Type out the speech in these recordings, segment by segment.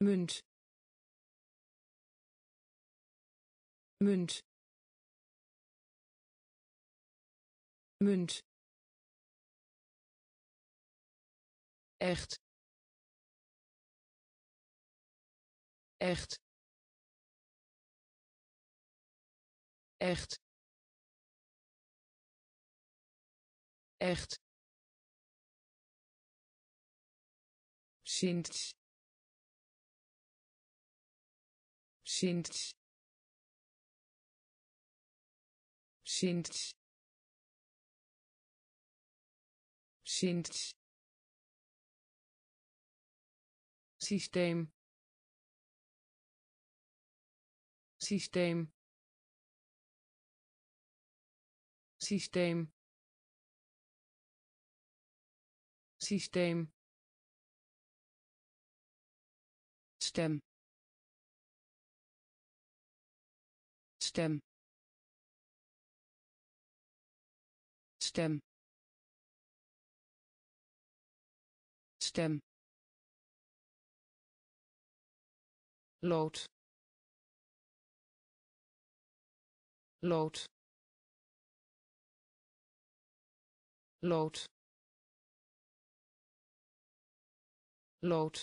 munt. Munt. Munt. Echt. Echt. Echt. Echt. Sinds sinds. Sinds. Sinds. Systeem. Systeem. Systeem. Systeem. Stem stem. Stem. Stem. Lood. Lood. Lood. Lood.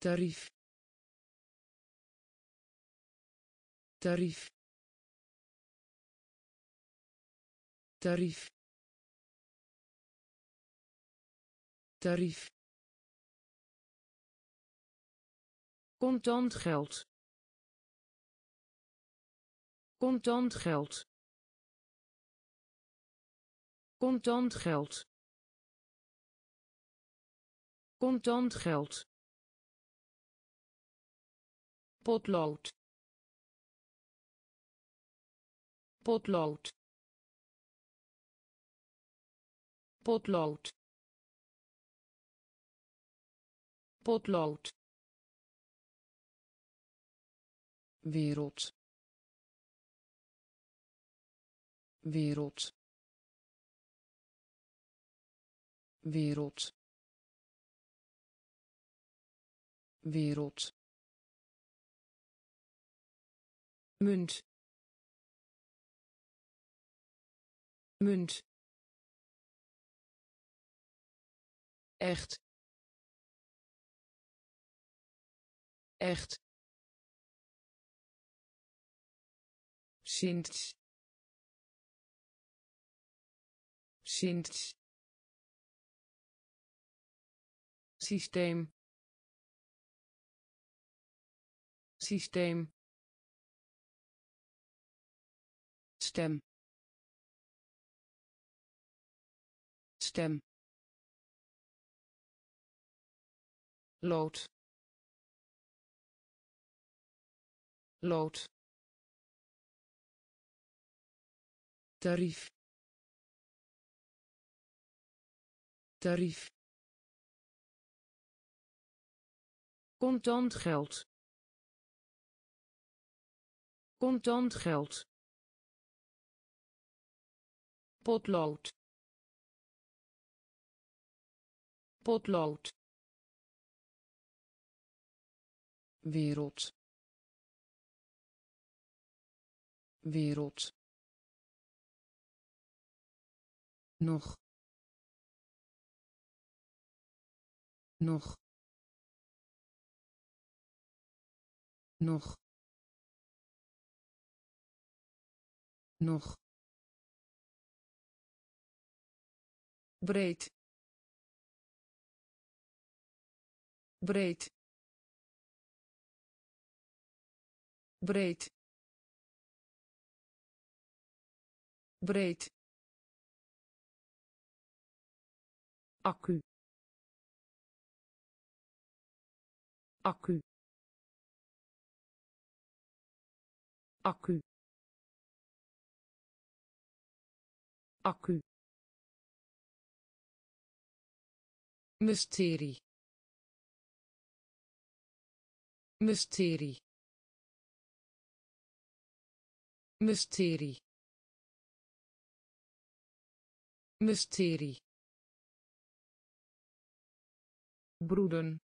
Tarief tarief. Tarief. Tarief. Contant geld. Contant geld. Contant geld. Contant geld. Potlood potlood. Potlood. Potlood. Wereld. Wereld. Wereld. Wereld. Munt munt. Echt. Echt. Sinds. Sinds. Systeem. Systeem. Stem stem. Lood. Lood. Tarief. Tarief. Contant geld. Contant geld. Potlood potlood. Wereld. Wereld. Nog. Nog. Nog. Nog. Breed breed. Breed. Breed. Accu. Accu. Accu. Accu. Mysterie mysterie mysterie mysterie broeden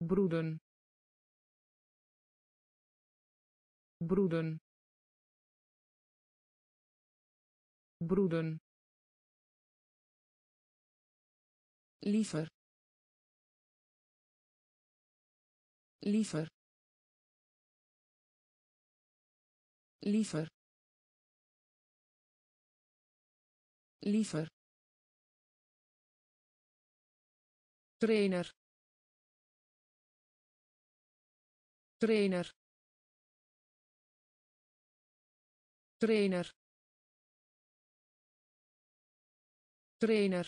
broeden broeden broeden. Liever liever. Liever. Liever. Trainer. Trainer. Trainer. Trainer.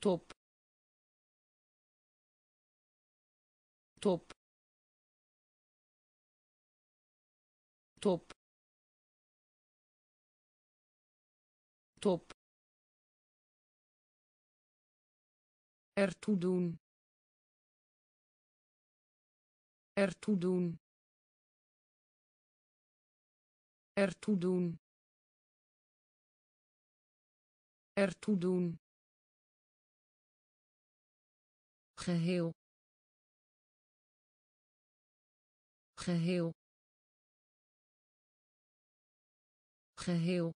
Top top. Top. Top. Ertoe doen. Ertoe doen. Ertoe doen. Ertoe doen. Geheel geheel. Geheel.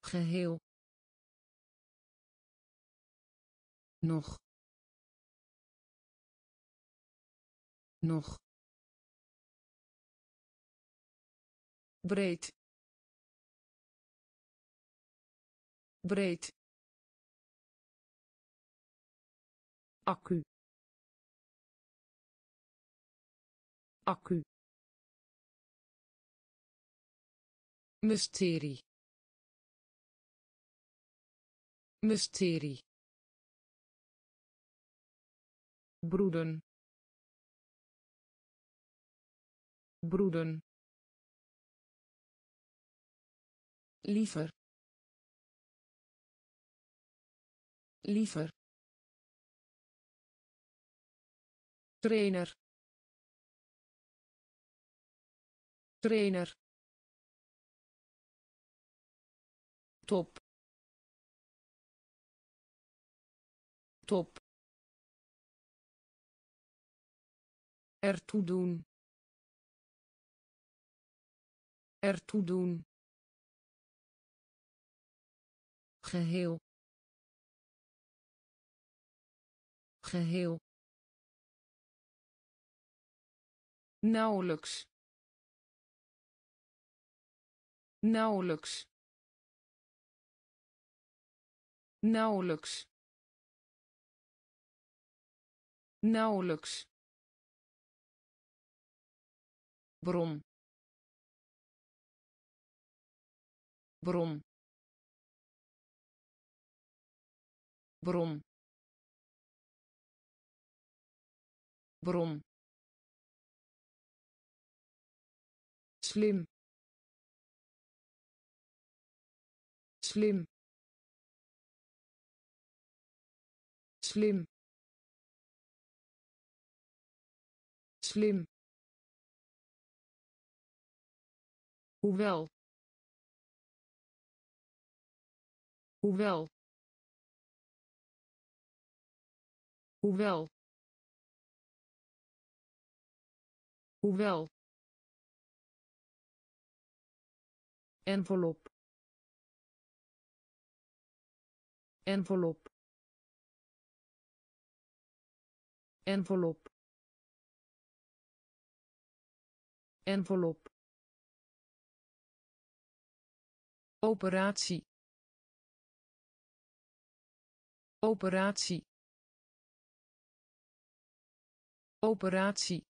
Geheel. Nog. Nog. Breed. Breed. Accu accu. Mysterie. Mysterie. Broeden. Broeden. Liever. Liever. Trainer trainer. Top. Top. Ertoe doen. Ertoe doen. Geheel. Geheel. Nauwelijks nauwelijks. Nauwelijks. Nauwelijks. Bron bron bron bron slim slim. Slim. Slim. Hoewel. Hoewel. Hoewel. Hoewel. Envelop envelop. Envelop. Envelop. Operatie. Operatie. Operatie.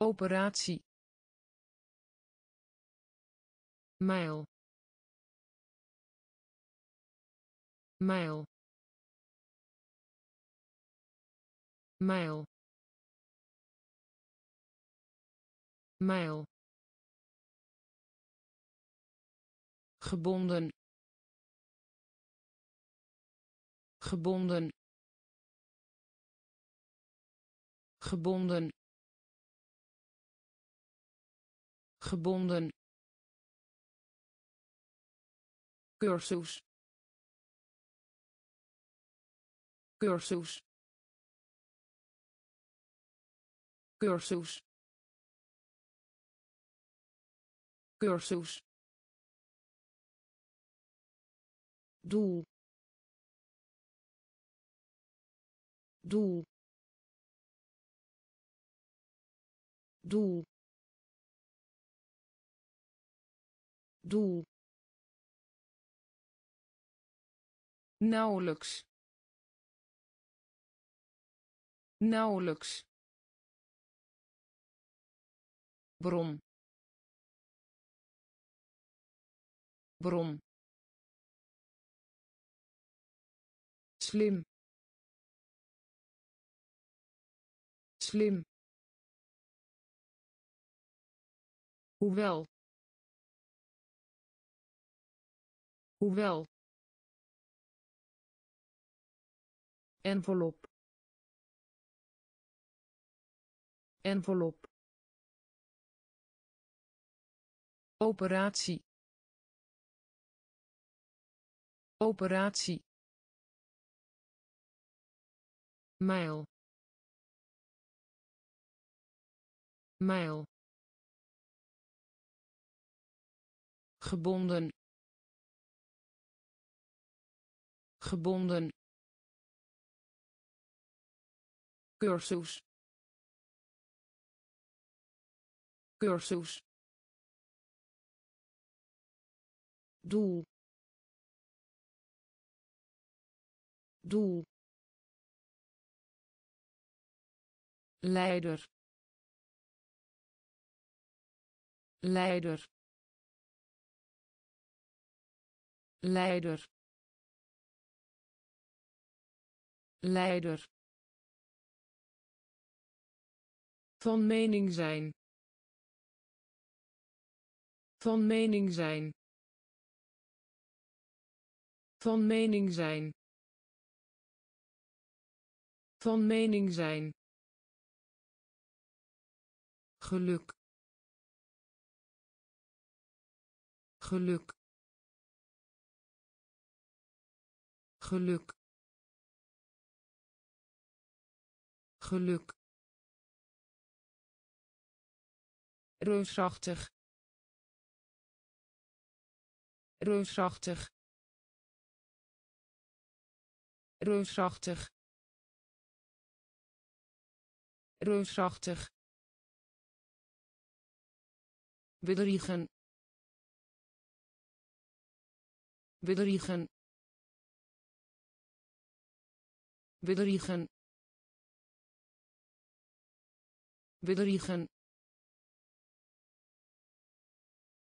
Operatie. Mijl mijl mijl mijl gebonden. Gebonden. Gebonden. Gebonden. Cursus cursus. Cursus. Cursus. Doel. Doel. Doel. Doel. Nauwelijks nauwelijks. Bron bron slim. Slim. Hoewel. Hoewel. Envelop envelop. Operatie. Operatie. Mijl. Mijl. Gebonden. Gebonden. Cursus cursus. Doel. Doel. Leider. Leider. Leider. Leider. Van mening zijn van mening zijn. Van mening zijn. Van mening zijn. Geluk. Geluk. Geluk. Geluk. Reusachtig reusachtig reusachtig reusachtig bedriegen. Bedriegen. Bedriegen. Bedriegen.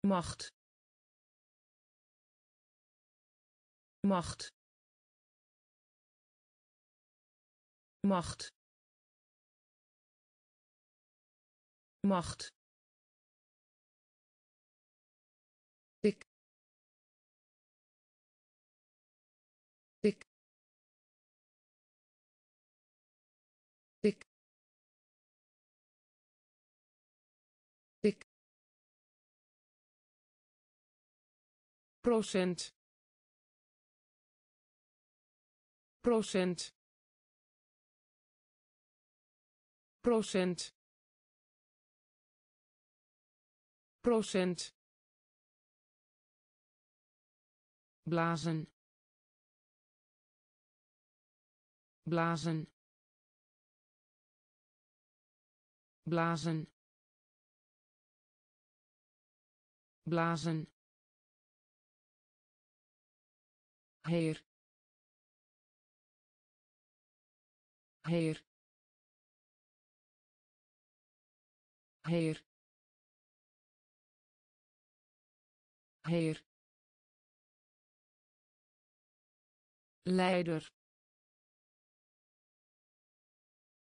Macht macht. Macht. Macht. Procent procent procent procent. Blazen. Blazen. Blazen. Blazen. Heer heer. Heer. Heer. Leider.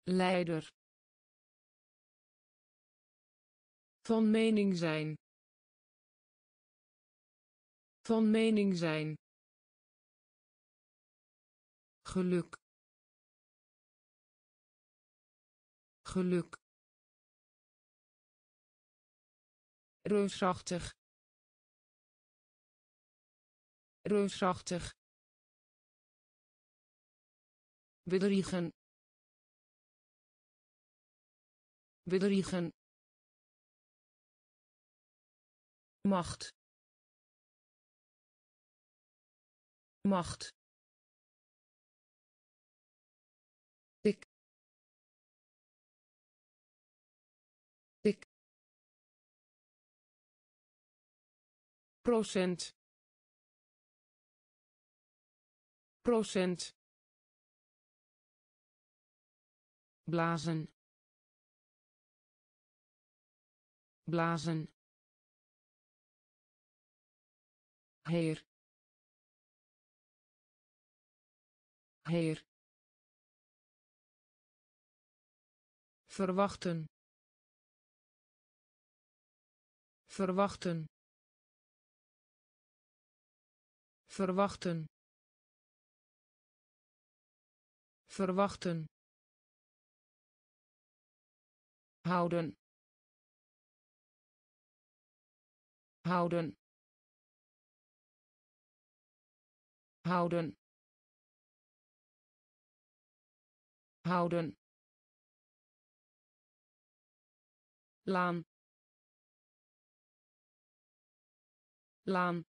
Leider. Van mening zijn. Van mening zijn. Geluk geluk. Reusachtig. Reusachtig. Bedriegen. Bedriegen. Macht. Macht procent procent blazen blazen heer heer verwachten verwachten verwachten. Verwachten. Houden. Houden. Houden. Houden. Laan. Laan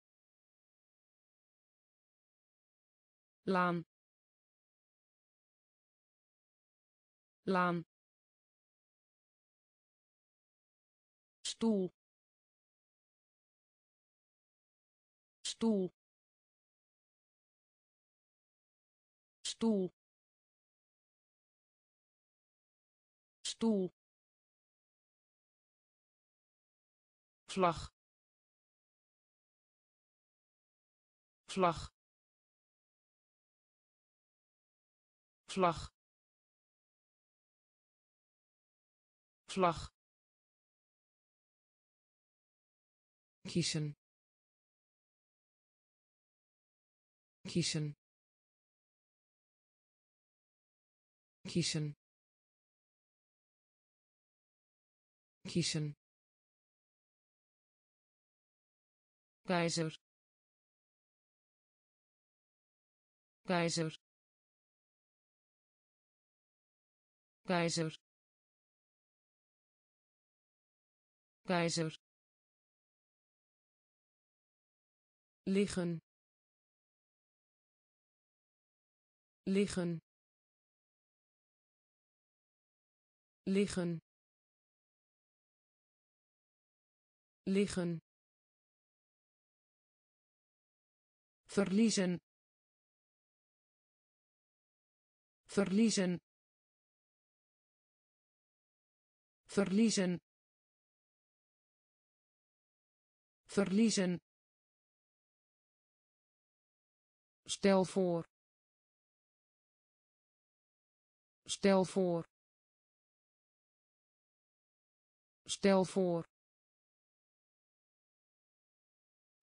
laan. Laan. Stoel. Stoel. Stoel. Stoel. Vlag. Vlag vlag. Vlag. Kiezen. Kiezen. Kiezen. Kiezen. Keizer. Keizer keizer. Keizer. Liggen. Liggen. Liggen. Liggen. Verliezen. Verliezen verliezen. Verliezen. Stel voor. Stel voor. Stel voor.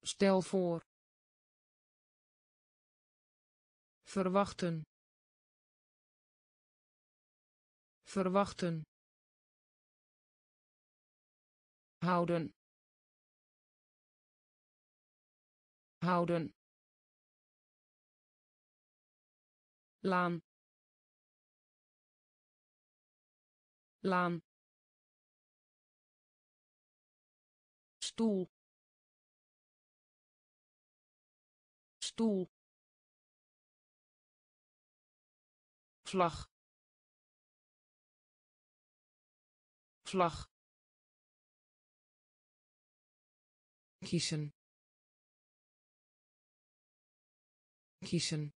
Stel voor. Verwachten. Verwachten houden. Houden. Laan. Laan. Stoel. Stoel. Vlag. Vlag kiezen. Kiezen.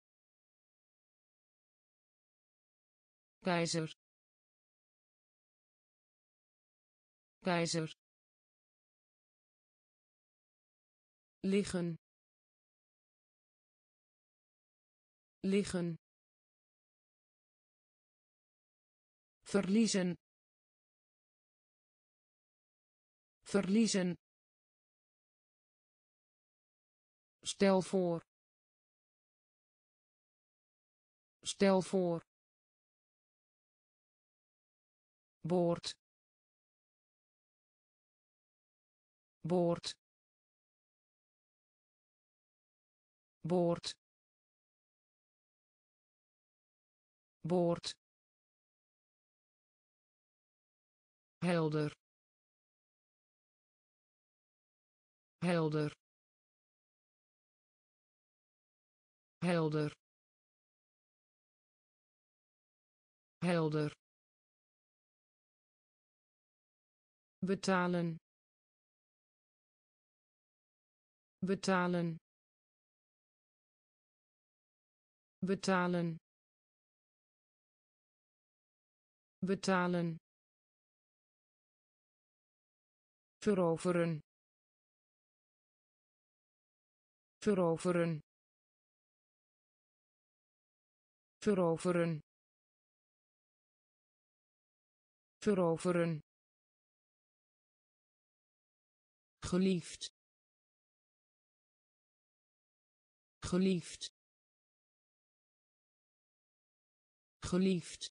Keizer. Keizer. Liggen. Liggen. Verliezen. Verliezen stel voor. Stel voor. Boord. Boord. Boord. Boord. Helder. Helder helder. Helder. Betalen. Betalen. Betalen. Betalen. Veroveren. Veroveren veroveren. Veroveren. Geliefd. Geliefd. Geliefd.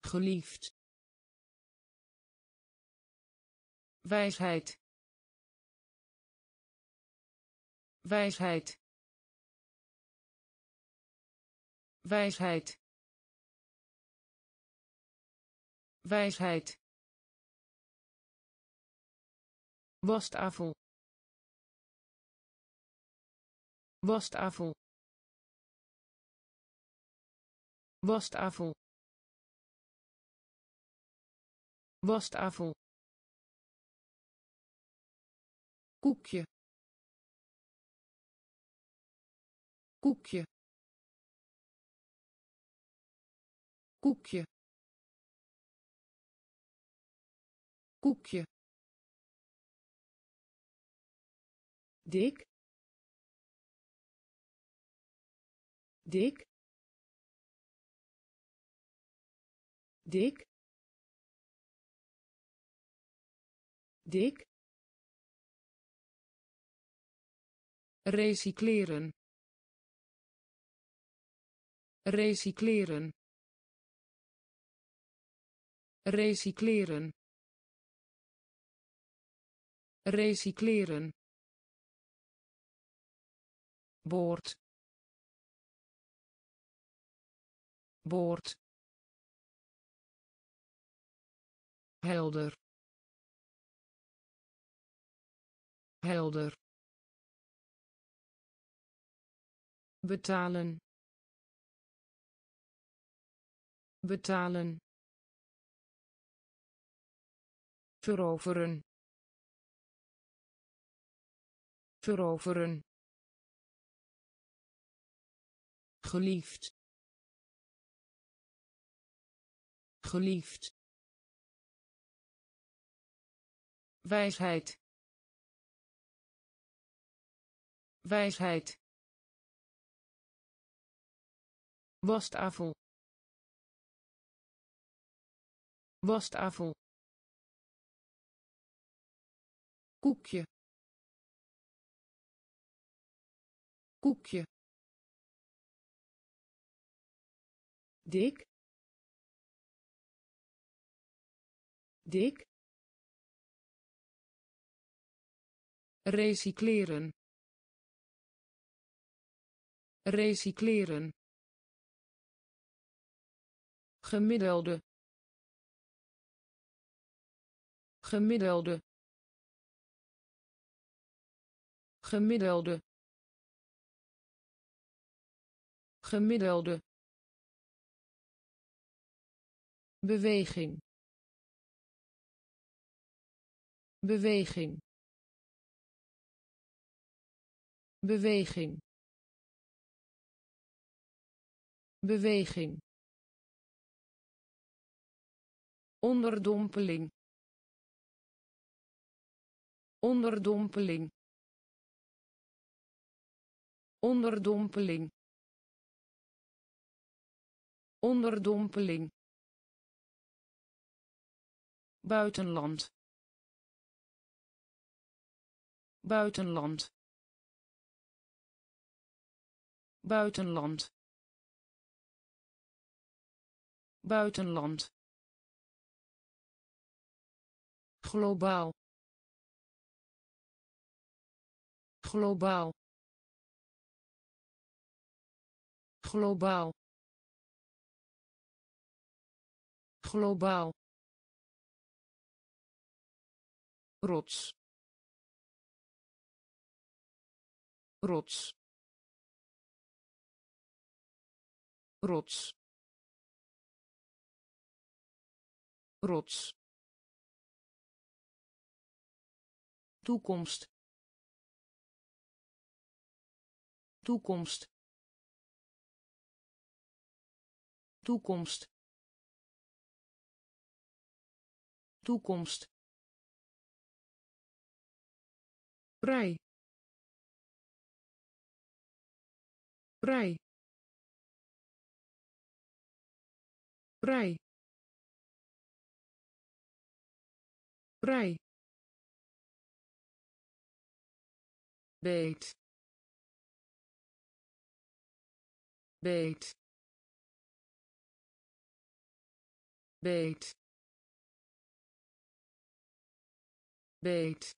Geliefd. Wijsheid. Wijsheid wijsheid. Wijsheid. Wastafel wastafel wastafel wastafel koekje. Koekje koekje. Koekje. Dik. Dik. Dik. Dik. Recycleren. Recycleren recycleren. Recycleren. Boord. Boord. Helder. Helder. Betalen. Betalen veroveren. Veroveren. Geliefd. Geliefd. Wijsheid. Wijsheid. Wastafel wastafel koekje. Koekje. Dik. Dik. Recycleren. Recycleren. Gemiddelde. Gemiddelde gemiddelde. Gemiddelde. Beweging. Beweging. Beweging. Beweging. Onderdompeling. Onderdompeling onderdompeling. Onderdompeling. Buitenland. Buitenland. Buitenland. Buitenland. Globaal. Globaal globaal. Globaal. Rots. Rots. Rots. Rots. Toekomst. Toekomst toekomst. Toekomst. Vrij vrij vrij vrij beet. Beet beet. Beet.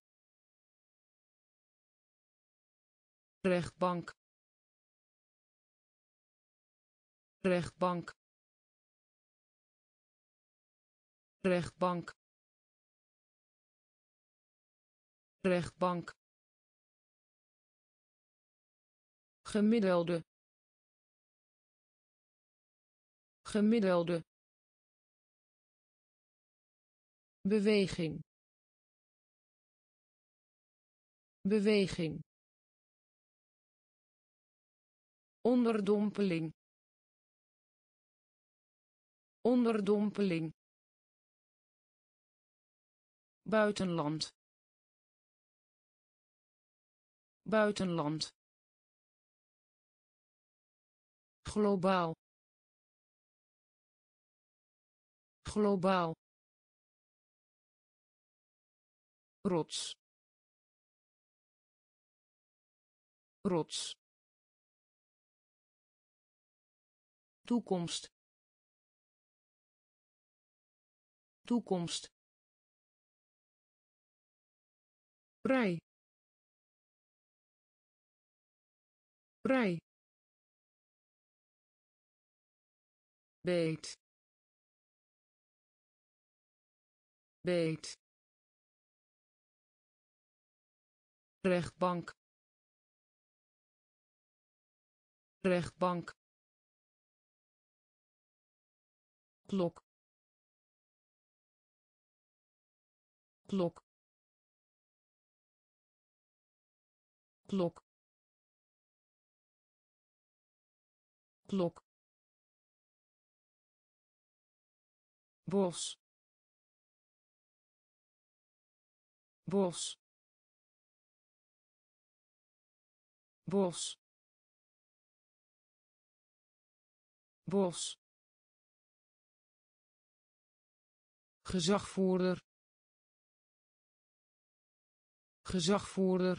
Rechtbank. Rechtbank. Rechtbank. Rechtbank. Gemiddelde. Gemiddelde beweging. Beweging. Onderdompeling. Onderdompeling. Buitenland. Buitenland. Globaal. Globaal rots. Rots. Toekomst. Toekomst. Vrij vrij beet. Beet rechtbank rechtbank klok klok klok klok. Bos bos bos. Bos. Gezagvoerder. Gezagvoerder.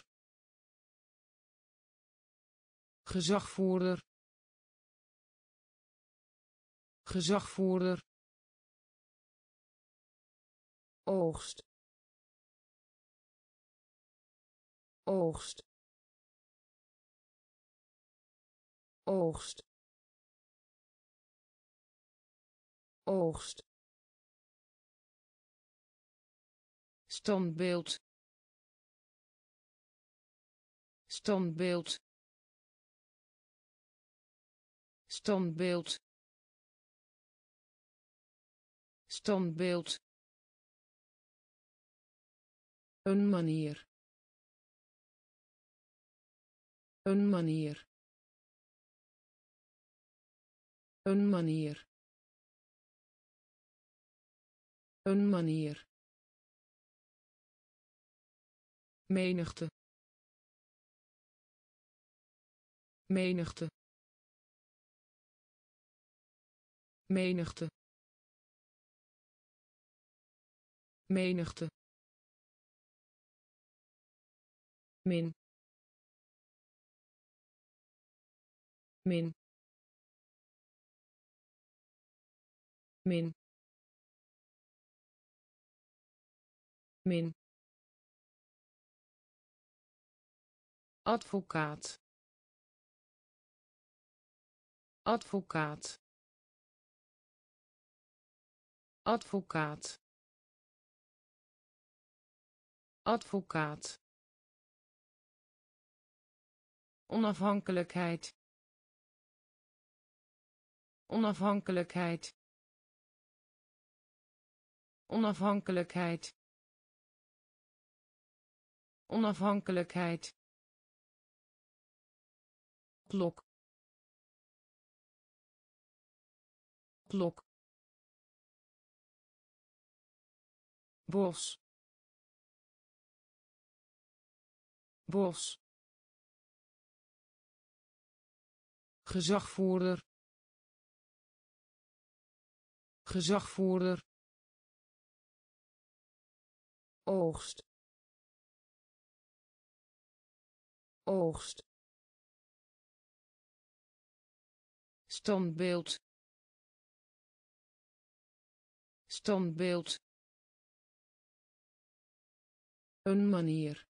Gezagvoerder. Gezagvoerder. Oogst. Oogst oogst oogst standbeeld standbeeld standbeeld standbeeld. Een manier. Een manier een manier. Een manier. Menigte. Menigte. Menigte. Menigte. Min. Min min. Min. Advocaat. Advocaat. Advocaat. Advocaat. Onafhankelijkheid. Onafhankelijkheid onafhankelijkheid. Onafhankelijkheid. Klok. Klok. Bos. Bos. Gezagvoerder. Gezagvoerder oogst. Oogst. Standbeeld. Standbeeld. Een manier.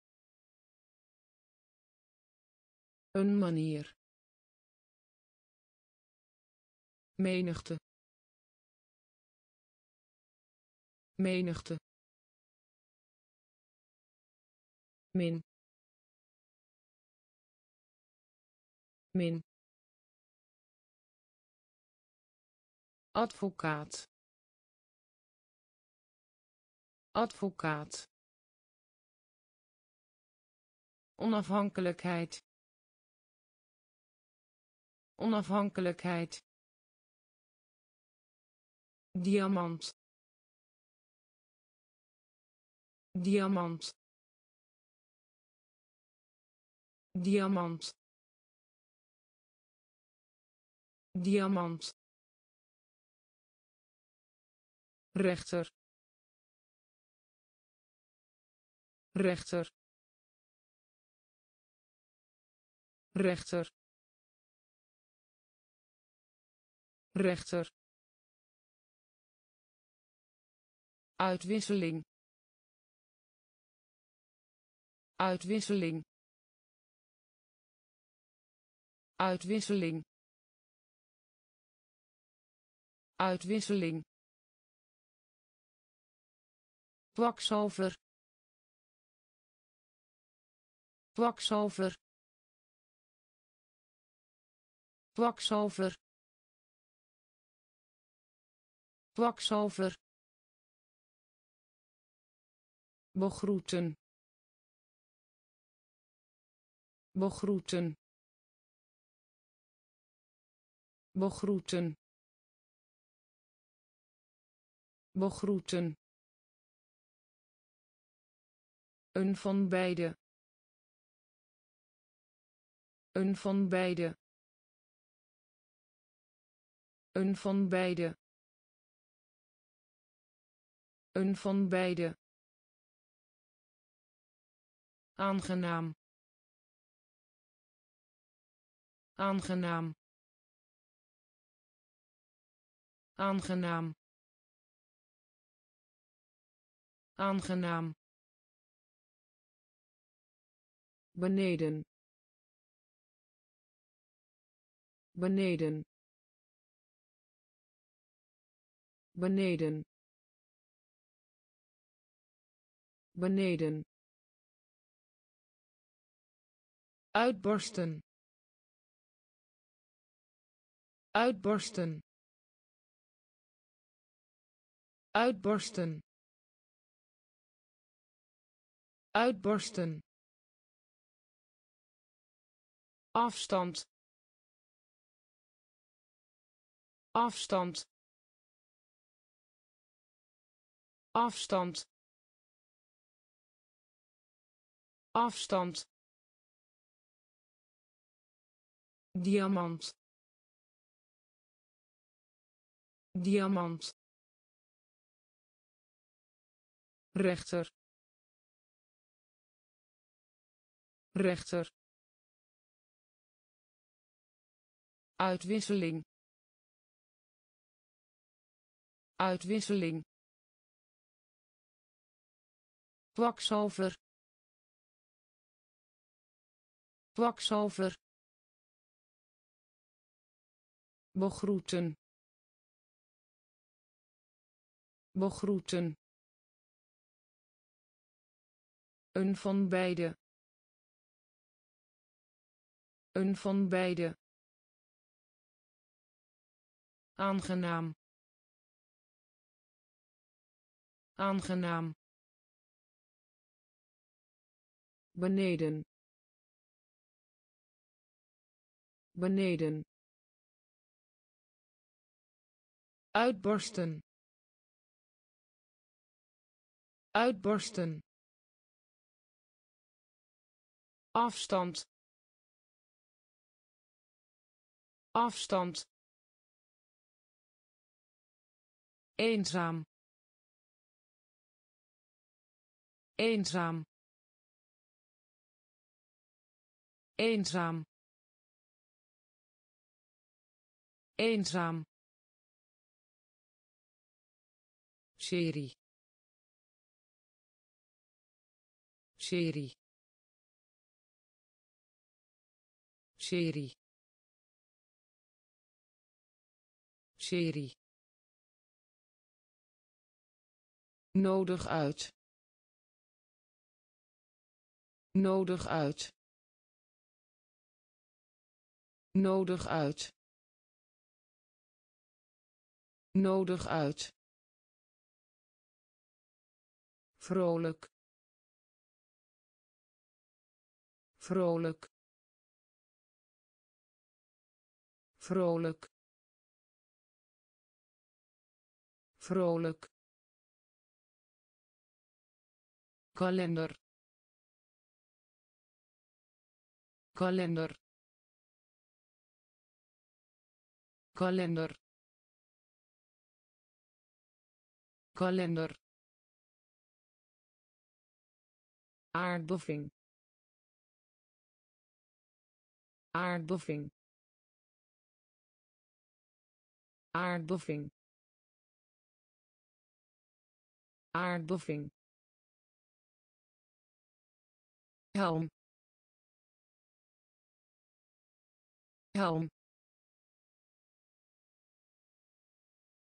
Een manier. Menigte. Menigte min. Min. Advocaat. Advocaat. Onafhankelijkheid. Onafhankelijkheid. Diamant. Diamant diamant. Diamant. Rechter. Rechter. Rechter. Rechter. Uitwisseling. Uitwisseling uitwisseling. Uitwisseling. Kwakzalver. Kwakzalver. Kwakzalver. Kwakzalver. Begroeten. Begroeten begroeten. Begroeten. Een van beide. Een van beide. Een van beide. Een van beide. Aangenaam. Aangenaam aangenaam. Aangenaam. Beneden. Beneden. Beneden. Beneden. Uitbarsten uitbarsten uitbarsten uitbarsten afstand. Afstand. Afstand. Afstand. Diamant. Diamant rechter. Rechter. Uitwisseling. Uitwisseling. Kwakzalver. Kwakzalver. Begroeten. Begroeten een van beide. Een van beide. Aangenaam. Aangenaam. Beneden. Beneden. Uitbarsten uitbarsten afstand. Afstand. Eenzaam. Eenzaam. Eenzaam. Eenzaam. Serie serie serie. Serie. Nodig uit. Nodig uit. Nodig uit. Nodig uit. Vrolijk. Vrolijk vrolijk. Vrolijk. Kalender. Kalender. Kalender. Kalender. Aardbeving. Aardbeving aardbeving. Aardbeving. Helm. Helm.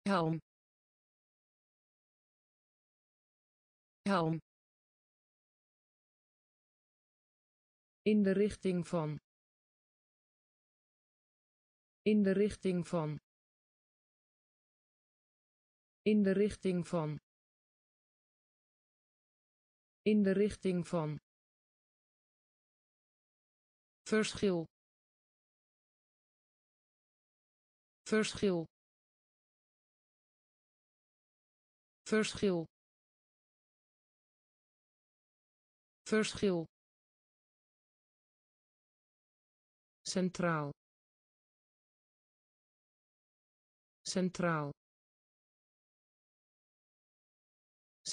Helm. Helm. In de richting van. In de richting van in de richting van. In de richting van. Verschil. Verschil. Verschil. Verschil. Centraal. Centraal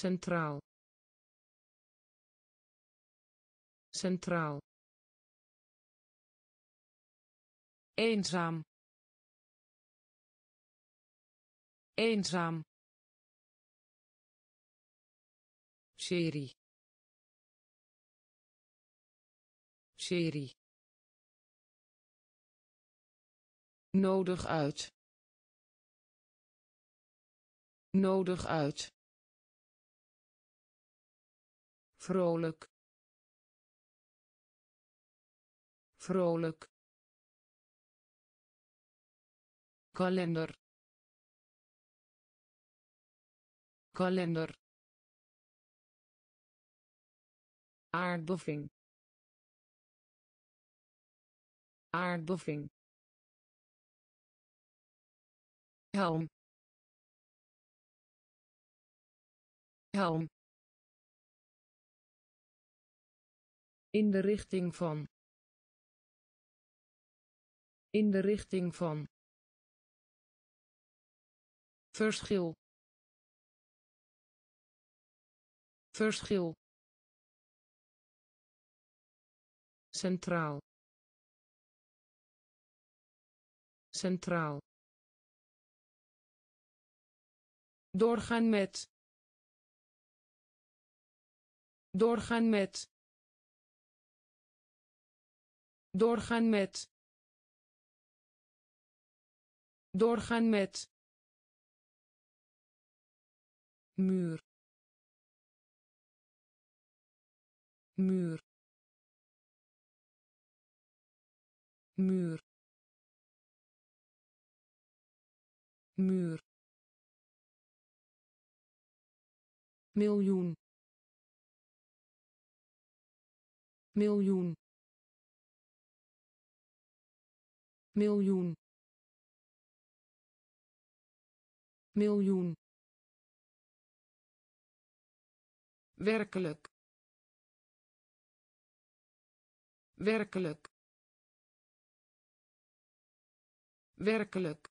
centraal. Centraal. Eenzaam. Eenzaam. Serie. Serie. Nodig uit. Nodig uit vrolijk. Vrolijk. Kalender. Kalender. Aardbeving. Aardbeving. Helm. Helm in de richting van. In de richting van. Verschil. Verschil. Centraal. Centraal. Doorgaan met. Doorgaan met doorgaan met. Doorgaan met. Muur. Muur. Muur. Muur. Miljoen. Miljoen miljoen. Miljoen. Werkelijk. Werkelijk. Werkelijk.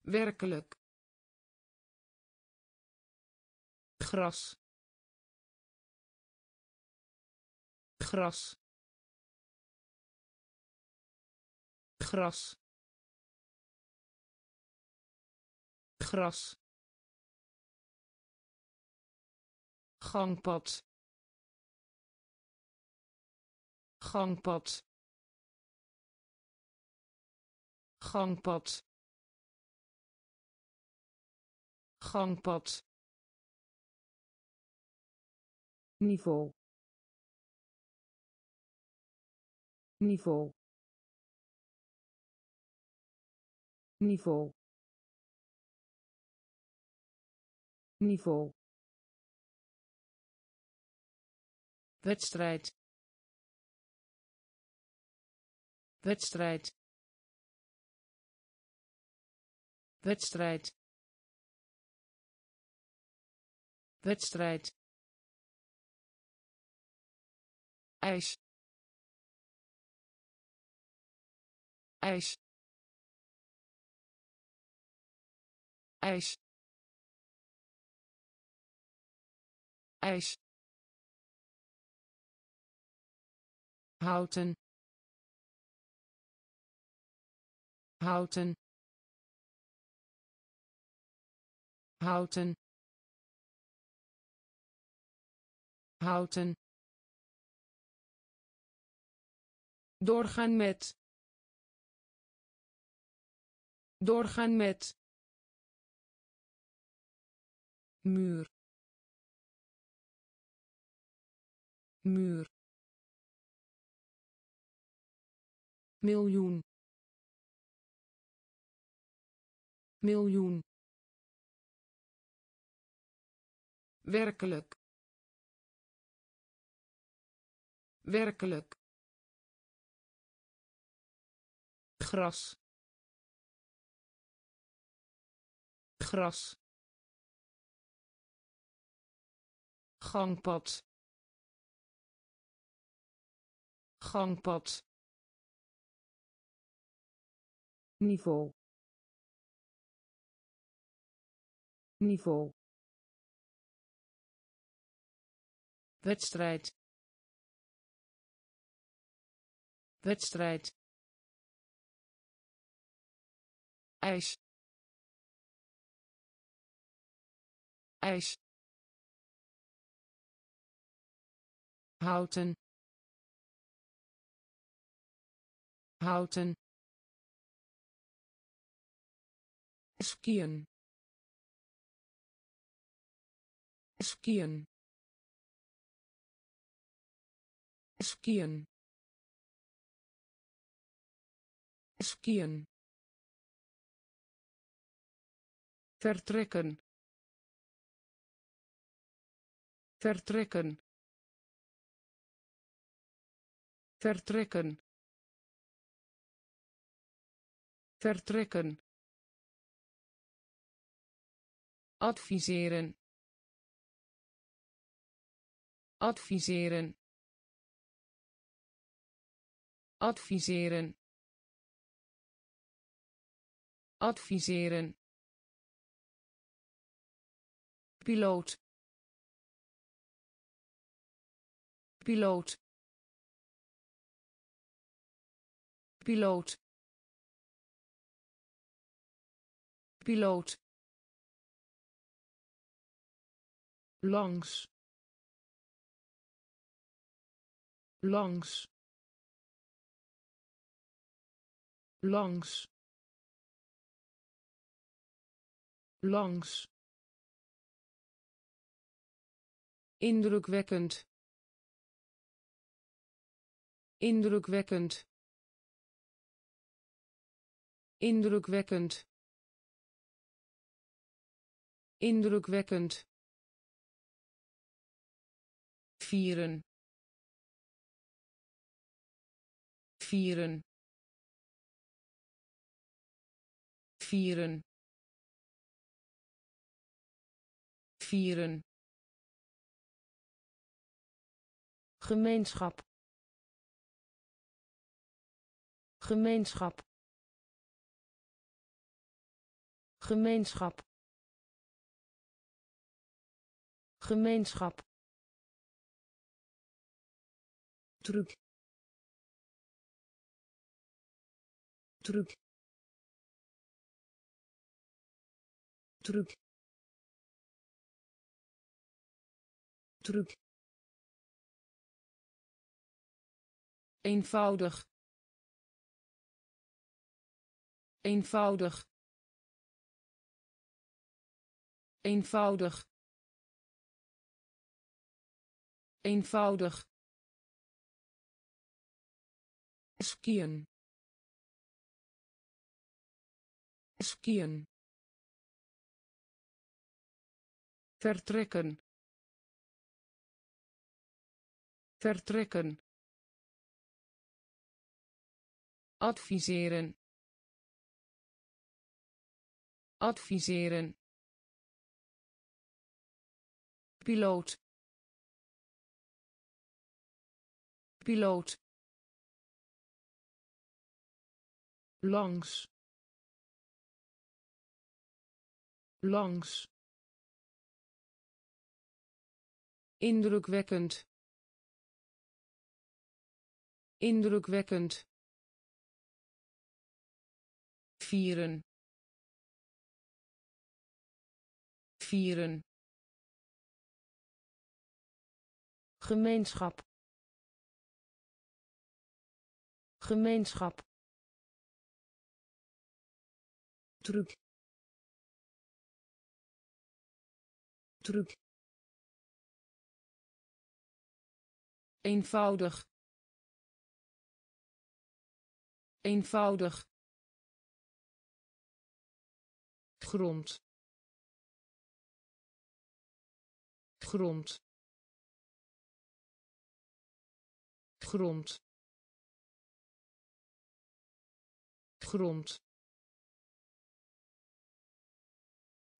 Werkelijk. Gras. Gras gras. Gras. Gangpad. Gangpad. Gangpad. Gangpad. Niveau. Niveau niveau. Niveau. Wedstrijd. Wedstrijd. Wedstrijd. Wedstrijd. Ijs. Ijs ijs. Ijs. Houten. Houten. Houten. Houten. Doorgaan met. Doorgaan met muur. Muur. Miljoen. Miljoen. Werkelijk. Werkelijk. Gras. Gras gangpad. Gangpad. Niveau. Niveau. Wedstrijd. Wedstrijd. Ijs. Ijs houten houten skiën skiën skiën skiën vertrekken vertrekken vertrekken. Vertrekken. Adviseren. Adviseren. Adviseren. Adviseren. Piloot. Piloot piloot. Piloot. Langs. Langs. Langs. Langs. Indrukwekkend. Indrukwekkend indrukwekkend. Indrukwekkend. Vieren. Vieren. Vieren. Vieren. Gemeenschap. Gemeenschap gemeenschap. Gemeenschap. Truc. Truc. Truc. Truc. Eenvoudig. Eenvoudig eenvoudig. Eenvoudig. Skiën. Skiën. Vertrekken. Vertrekken. Adviseren. Adviseren piloot. Piloot. Langs. Langs. Indrukwekkend. Indrukwekkend. Vieren. Vieren gemeenschap. Gemeenschap. Truc. Truc. Eenvoudig. Eenvoudig. Grond. Grond grond. Grond.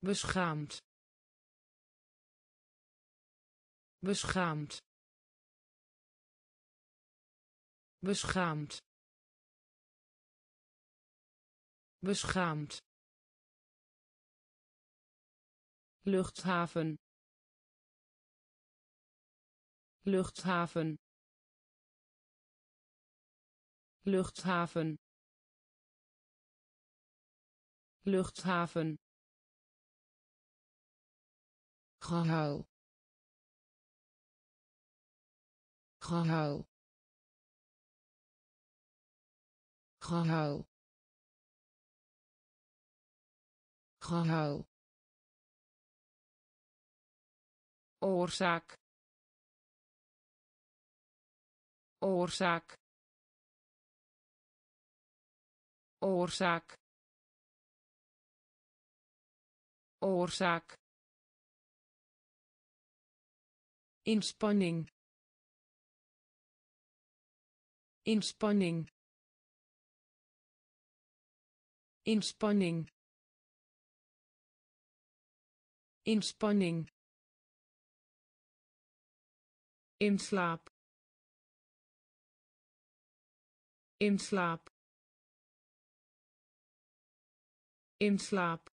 Beschaamd. Beschaamd. Beschaamd. Beschaamd. Luchthaven. Luchthaven luchthaven luchthaven gehuil. Gehuil. Gehuil. Gehuil. Oorzaak. Oorzaak oorzaak. Oorzaak. Inspanning. Inspanning. Inspanning. Inspanning. In slaap in slaap in slaap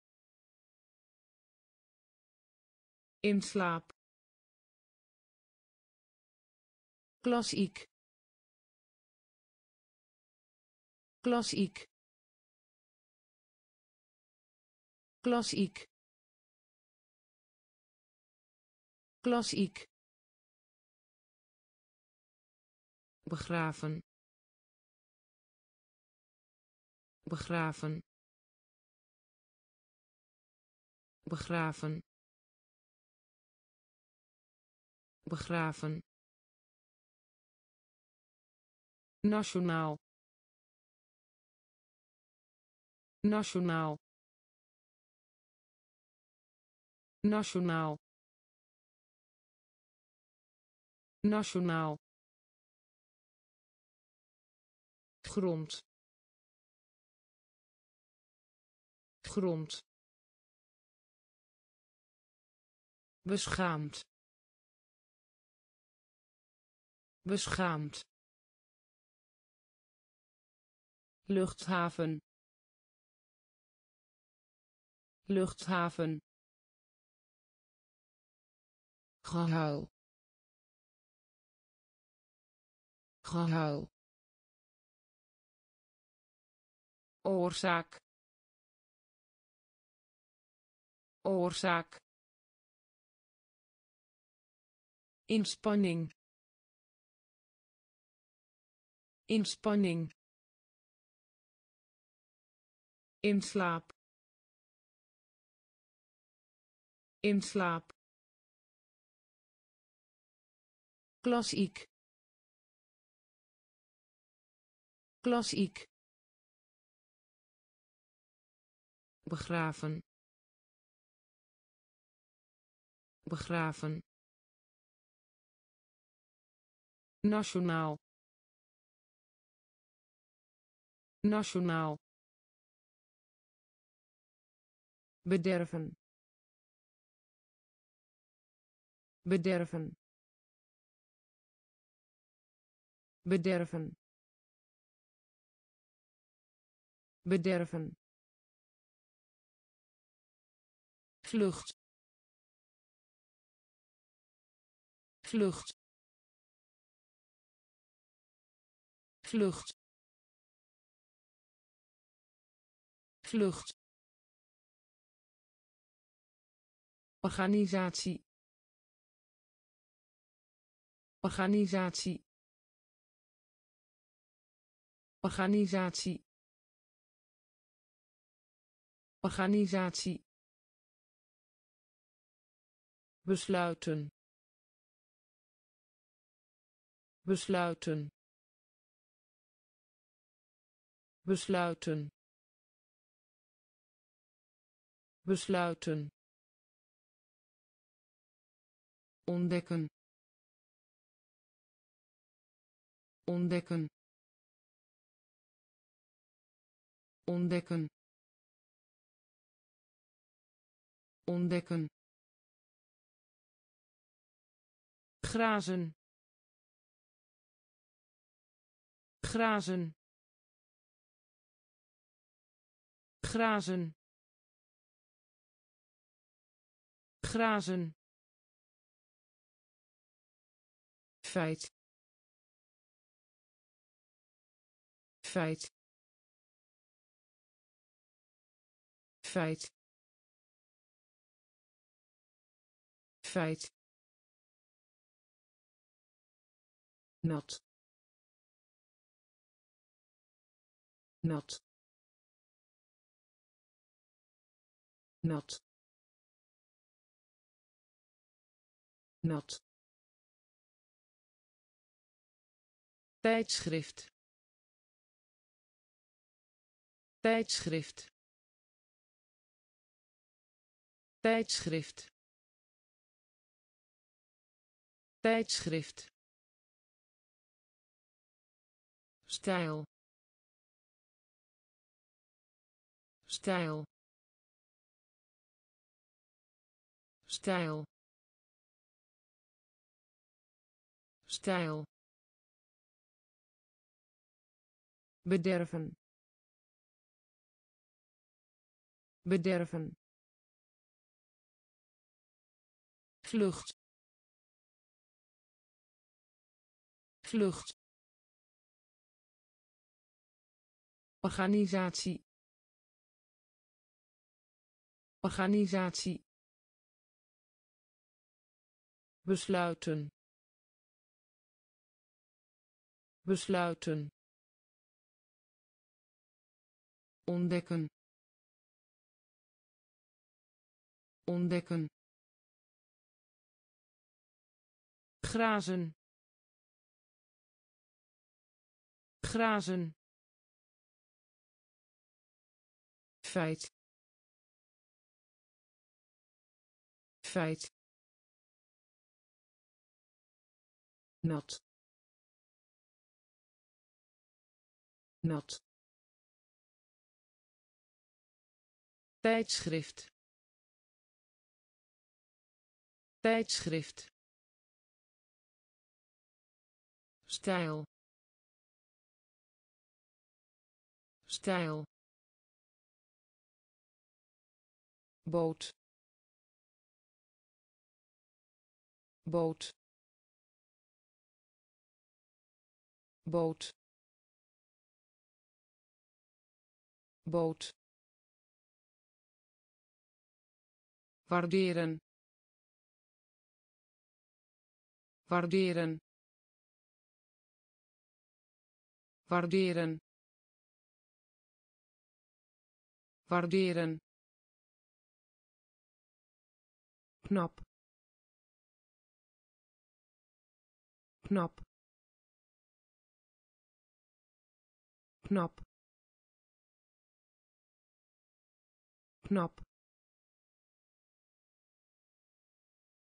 in slaap klassiek klassiek klassiek klassiek begraven begraven begraven. Begraven. Nationaal. Nationaal. Nationaal. Nationaal. Grond. Grond beschaamd. Beschaamd. Luchthaven. Luchthaven. Gehuil. Gehuil. Oorzaak. Oorzaak inspanning. Inspanning. In slaap in slaap klassiek. Klassiek. Begraven. Begraven nationaal. Nationaal. Bederven. Bederven. Bederven. Bederven. Vlucht. Vlucht vlucht. Vlucht. Organisatie. Organisatie. Organisatie. Organisatie. Besluiten. Besluiten besluiten. Besluiten. Ontdekken. Ontdekken. Ontdekken. Ontdekken. Grazen. Grazen grazen. Grazen. Feit. Feit. Feit. Feit. Nat. Nat nat. Nat. Tijdschrift. Tijdschrift. Tijdschrift. Tijdschrift. Stijl. Stijl stijl. Stijl. Bederven. Bederven. Vlucht. Vlucht. Organisatie. Organisatie besluiten. Besluiten. Ontdekken. Ontdekken. Grazen. Grazen. Feit. Feit nat. Nat. Tijdschrift. Tijdschrift. Stijl. Stijl. Boot. Boot boot. Boot. Waarderen. Waarderen. Waarderen. Waarderen. Knap. Knap knap. Knap.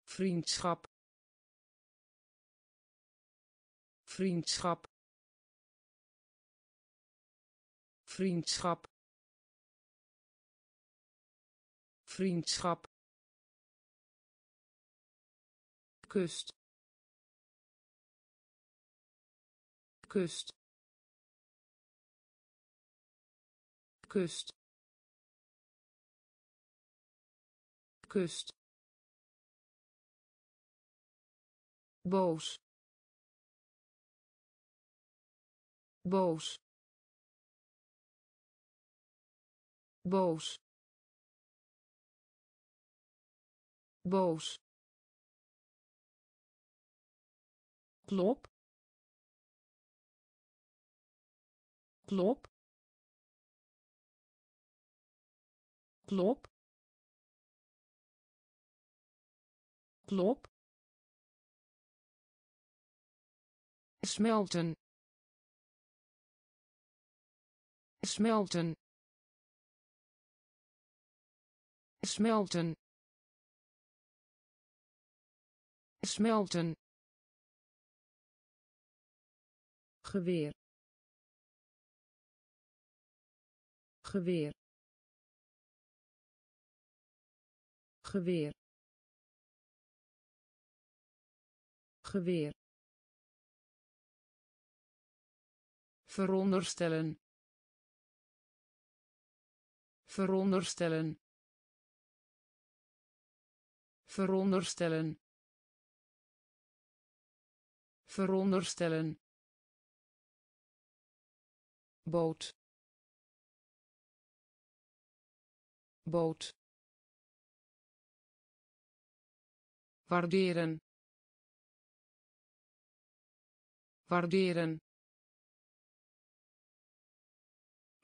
Vriendschap. Vriendschap. Vriendschap. Vriendschap. Kust. Kust kust. Kust. Boos. Boos. Boos. Boos. Klop. Klop klop. Klop. Smelten. Smelten. Smelten. Smelten. Geweer. Geweer geweer. Geweer. Veronderstellen. Veronderstellen. Veronderstellen. Veronderstellen. Boot. Boot waarderen. Waarderen.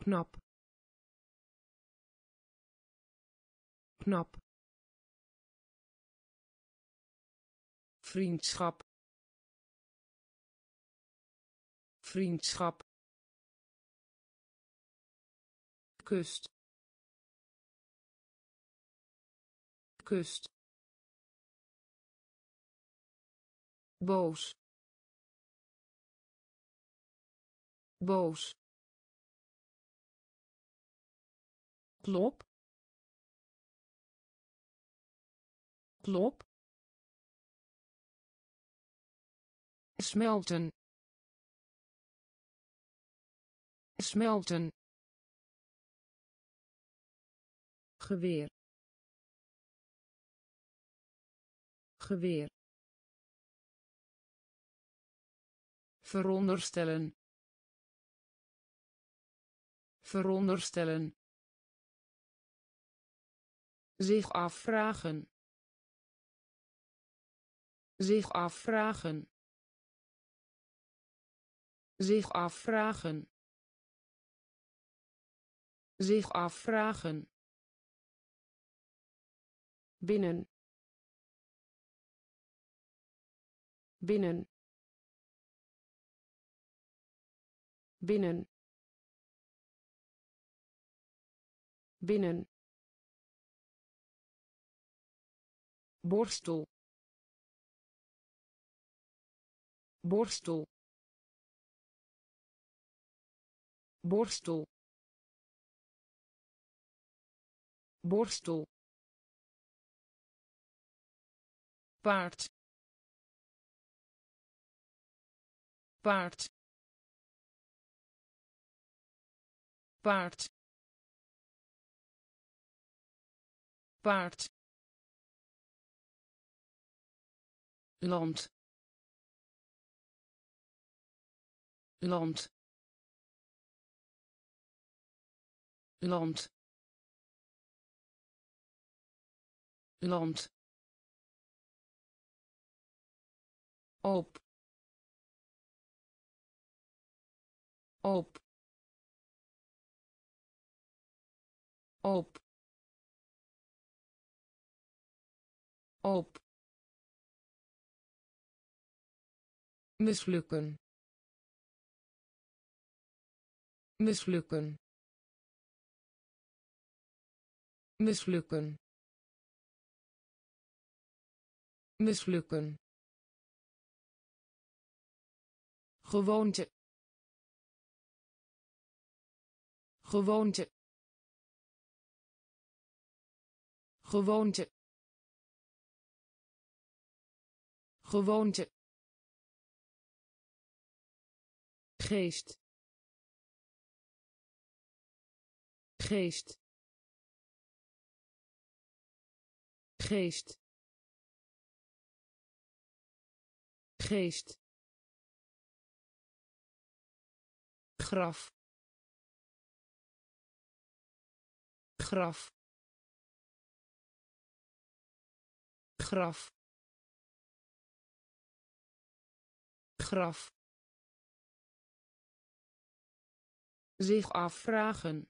Knap. Knap. Vriendschap. Vriendschap. Kust. Kust boos. Boos. Klop. Klop. Smelten. Smelten. Geweer. Geweer veronderstellen. Veronderstellen. Zich afvragen. Zich afvragen. Zich afvragen. Zich afvragen. Binnen. Binnen binnen. Binnen. Borstel. Borstel. Borstel. Borstel. Paard. Paard paard. Paard. Land. Land. Land. Land. Op. Op op. Op. Mislukken. Mislukken. Mislukken. Mislukken. Gewoonte. Gewoonte gewoonte gewoonte geest geest geest geest graf graf graf. Graf. Zich afvragen.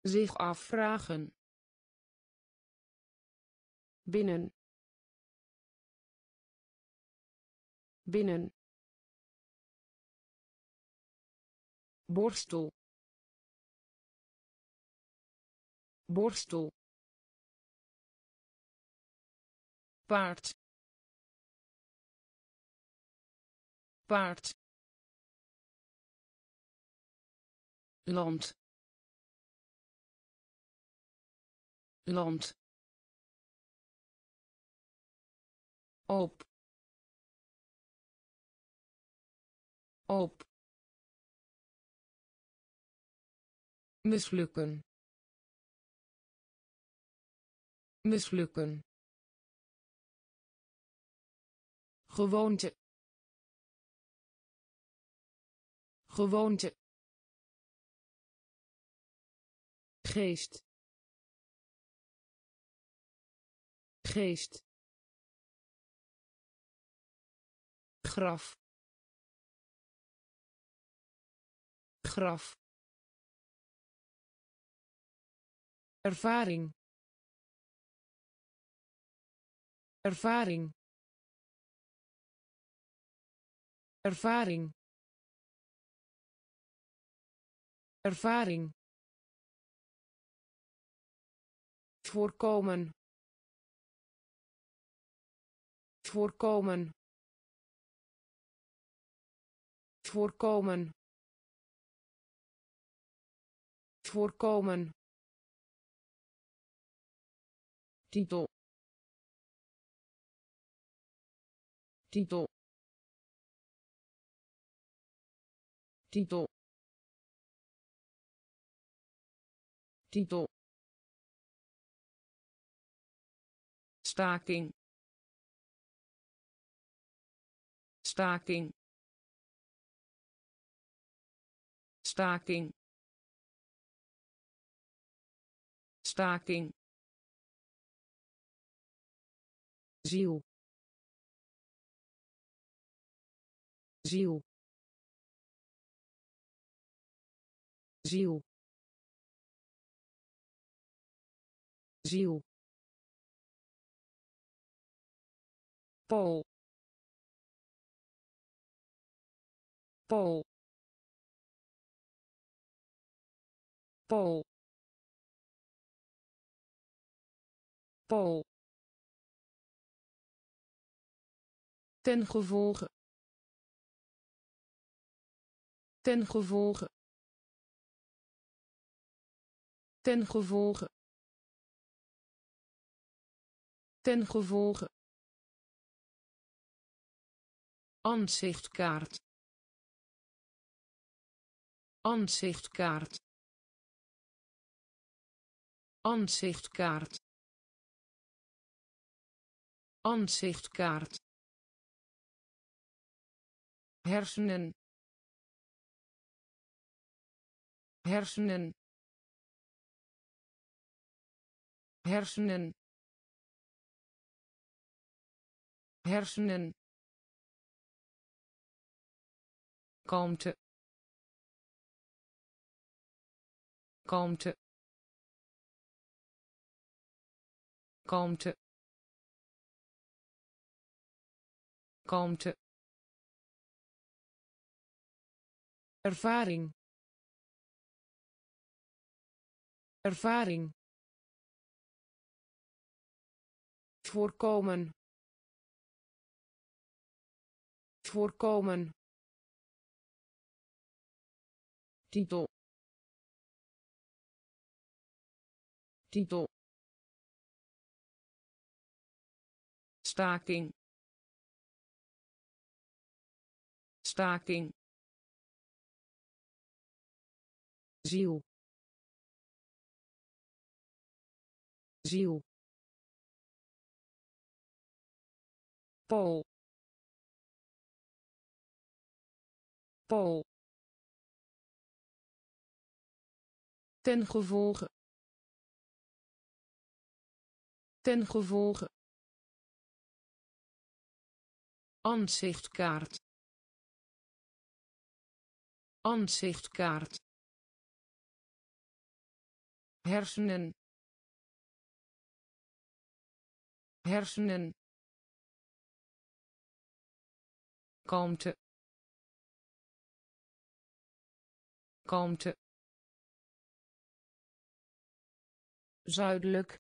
Zich afvragen. Binnen. Binnen. Borstel. Borstel paard. Paard. Land. Land. Op. Op. Mislukken. Mislukken gewoonte gewoonte geest geest graf graf ervaring ervaring ervaring. Ervaring. Voorkomen. Voorkomen. Voorkomen. Voorkomen. Titel. Titel titel titel staking. Staking. Staking. Staking. Ziel. Ziel ziel ziel Pool Pool Pool Pool ten gevolge. Ten gevolge ten gevolge ten gevolge. Ansichtkaart. Ansichtkaart. Ansichtkaart. hersenen hersenen hersenen hersenen kalmte kalmte kalmte kalmte. Ervaring ervaring voorkomen. Voorkomen. Titel. Titel. Staking. Staking. Ziel. Ziel Pool Pool ten gevolge ten gevolge Ansichtkaart. Ansichtkaart. Hersenen. Hersenen. Kalmte. Kalmte. zuidelijk.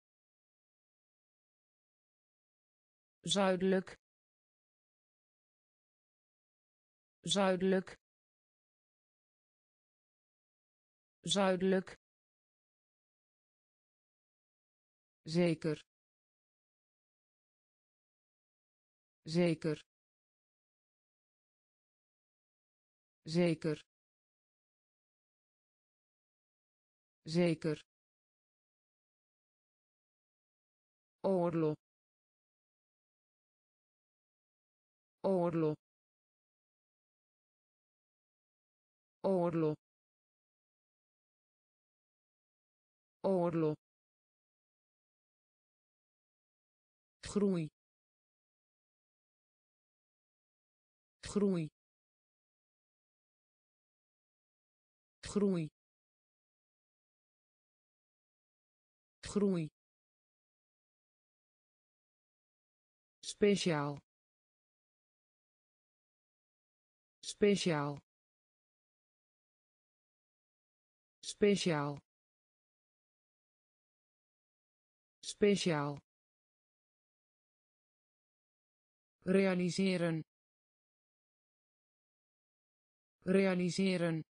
Zuidelijk. Zuidelijk. Zuidelijk. Zeker. Zeker zeker. Zeker. Oorlog. Oorlog. Oorlog. Oorlog. Groei. Groei groei. Groei. Speciaal. Speciaal. Speciaal. Speciaal. Realiseren. Realiseren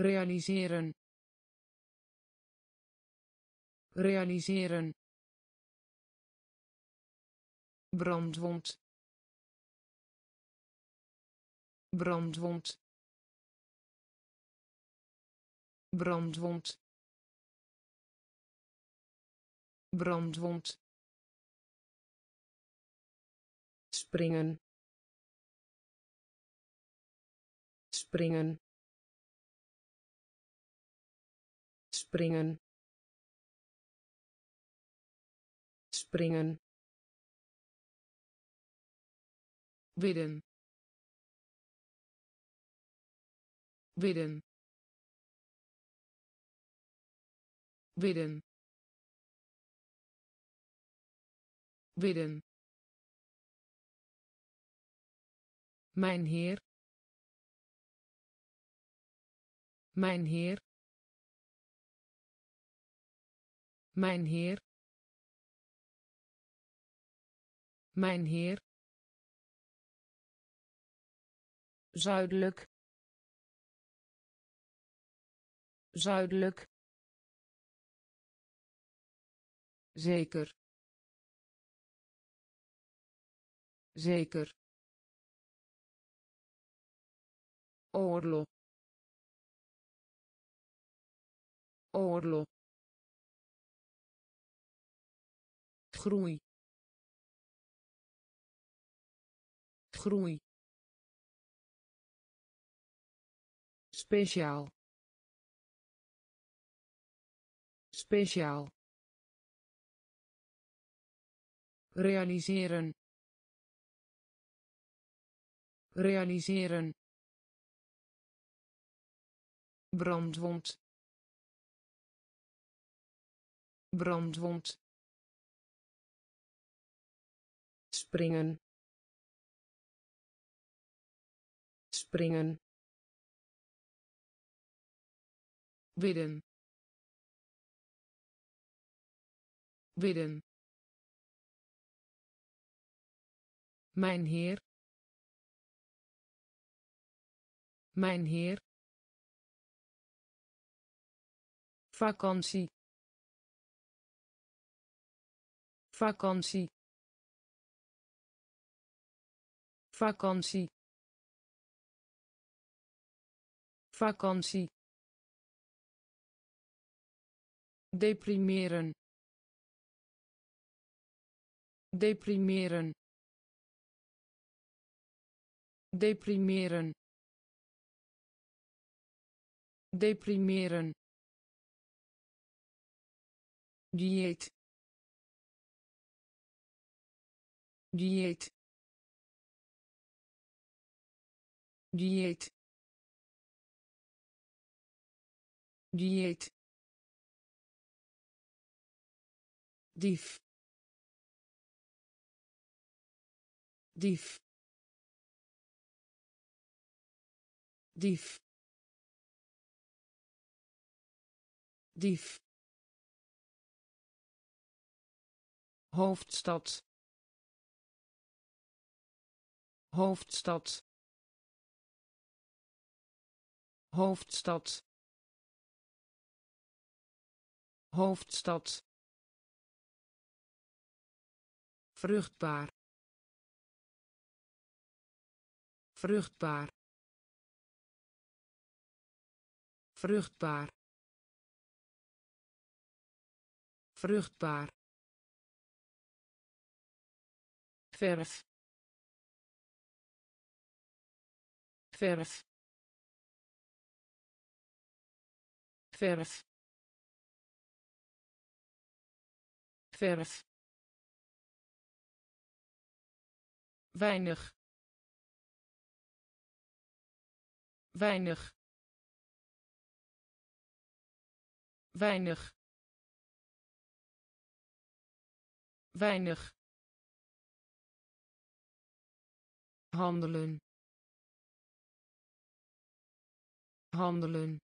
realiseren. Realiseren. Brandwond. Brandwond. Brandwond. Brandwond. Springen. Springen springen. Springen. Bidden bidden bidden bidden mijn heer. Mijn heer mijn heer. Mijn heer. Zuidelijk. Zuidelijk. Zeker. Zeker. Oorlog. Oorlog groei. Groei. Speciaal. Speciaal. Realiseren. Realiseren. Brandwond. Brandwond springen. Springen. Bidden bidden mijn heer. Mijn heer. Vakantie. Vakantie vakantie. Vakantie. Deprimeren. Deprimeren. Deprimeren. Deprimeren. Dieet. Dieet dieet. Dieet. Dief. Dief. Dief. Dief. Hoofdstad. Hoofdstad hoofdstad. Hoofdstad. Vruchtbaar. Vruchtbaar. Vruchtbaar. Vruchtbaar. Verf. Verf verf. Verf. Weinig. Weinig. Weinig. Weinig. Handelen. Handelen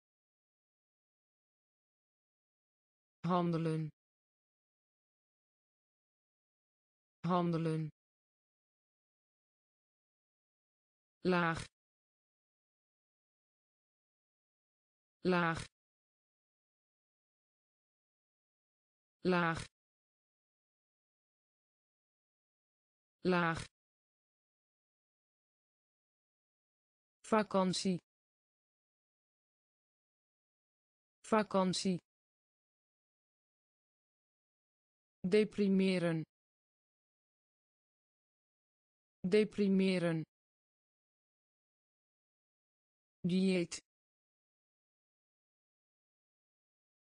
handelen. Handelen. Laag. Laag. Laag. Laag. Vakantie. Vakantie deprimeren deprimeren dieet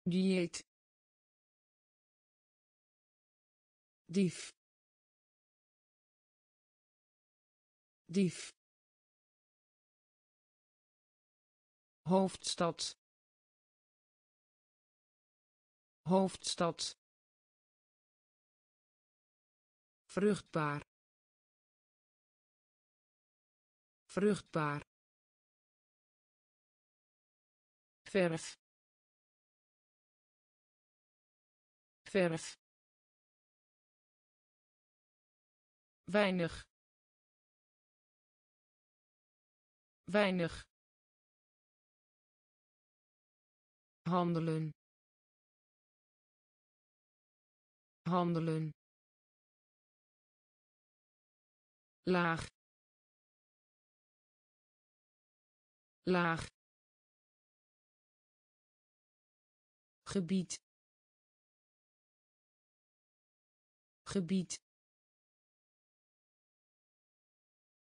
dieet dief dief hoofdstad hoofdstad vruchtbaar. Vruchtbaar. Verf. Verf. Weinig. Weinig. Handelen. Handelen laag laag gebied gebied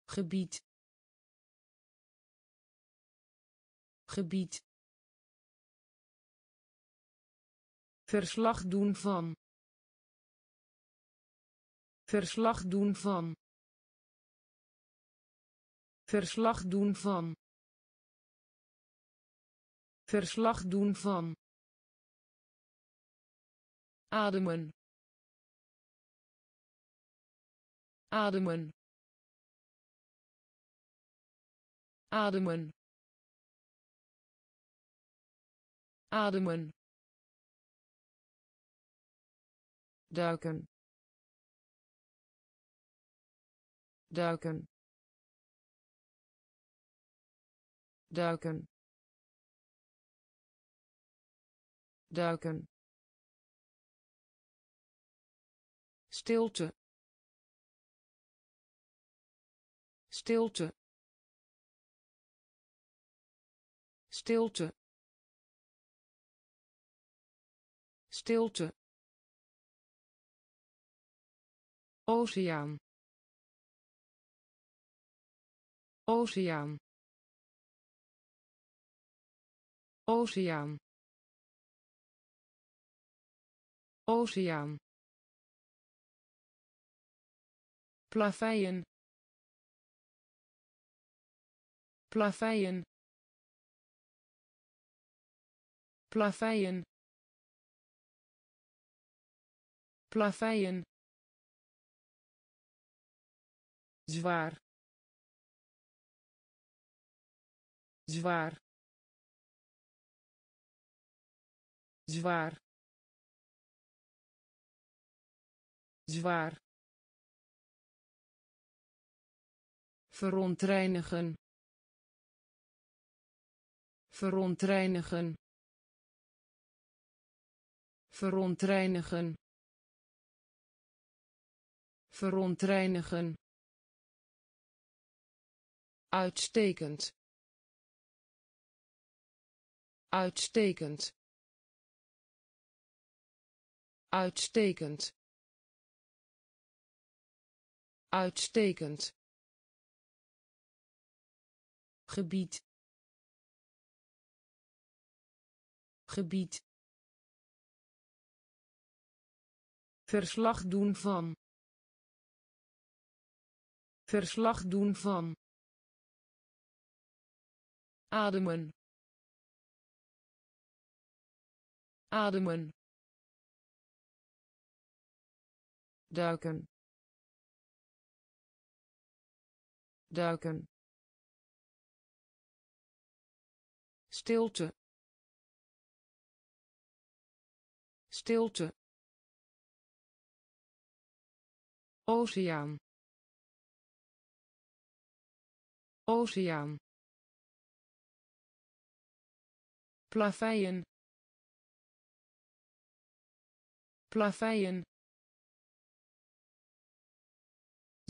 gebied gebied. Verslag doen van. Verslag doen van verslag doen van. Verslag doen van. Ademen. Ademen. Ademen. Ademen. Duiken. Duiken duiken. Duiken. Stilte. Stilte. Stilte. Stilte. Oceaan. Oceaan oceaan. Oceaan. Plaveien. Plaveien. Plaveien. Plaveien. Zwaar. Zwaar zwaar zwaar verontreinigen verontreinigen verontreinigen verontreinigen uitstekend uitstekend uitstekend. Uitstekend. Gebied. Gebied. Verslag doen van. Verslag doen van. Ademen. Ademen duiken. Duiken. Stilte. Stilte. Oceaan. Oceaan. Plaveien. Plaveien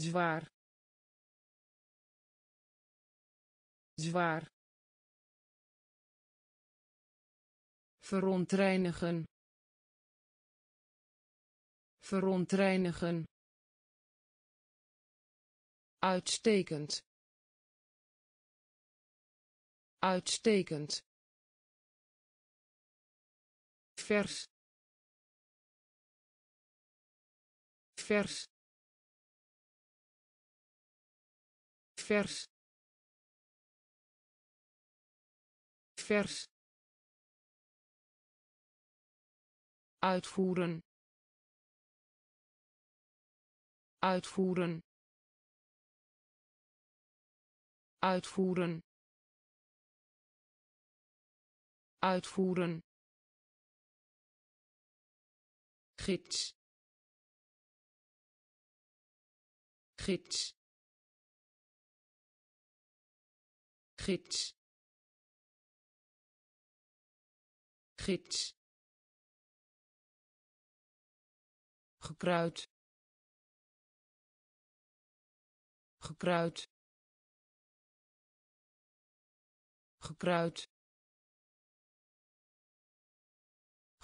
zwaar. Zwaar. Verontreinigen. Verontreinigen. Uitstekend. Uitstekend. Vers. Vers vers. Vers. Uitvoeren. Uitvoeren. Uitvoeren. Uitvoeren. Gids. Gids gids. Gids. Gekruid. Gekruid. Gekruid.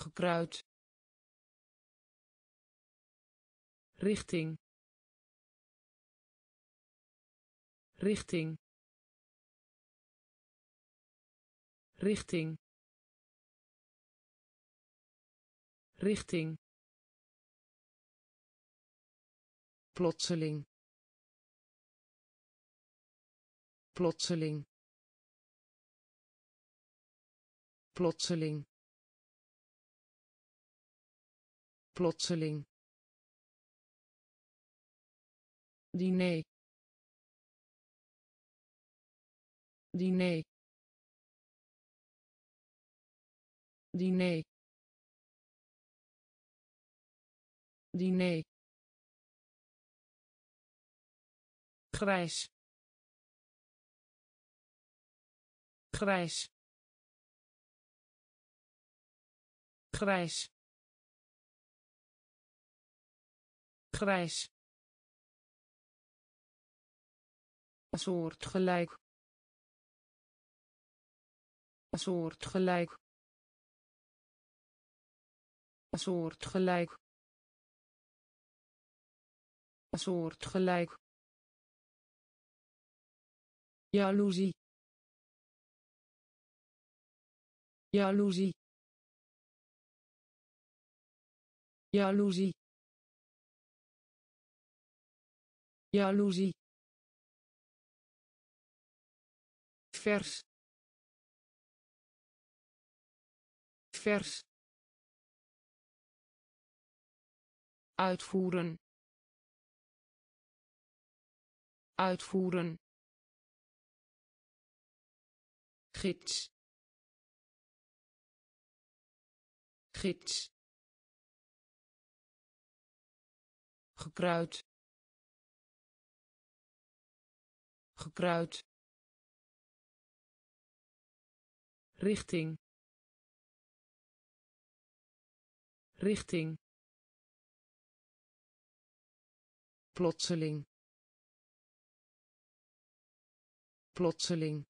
Gekruid. Richting. Richting richting. Richting. Plotseling. Plotseling. Plotseling. Plotseling. Diner. Diner diner. Diner. Grijs. Grijs. Grijs. Grijs. Soortgelijk soortgelijk soortgelijk soortgelijk jaloezie. Jaloezie. Jaloezie. Jaloezie. Vers. Vers uitvoeren. Uitvoeren. Gids. Gids. Gekruid. Gekruid. Richting. Richting plotseling. Plotseling.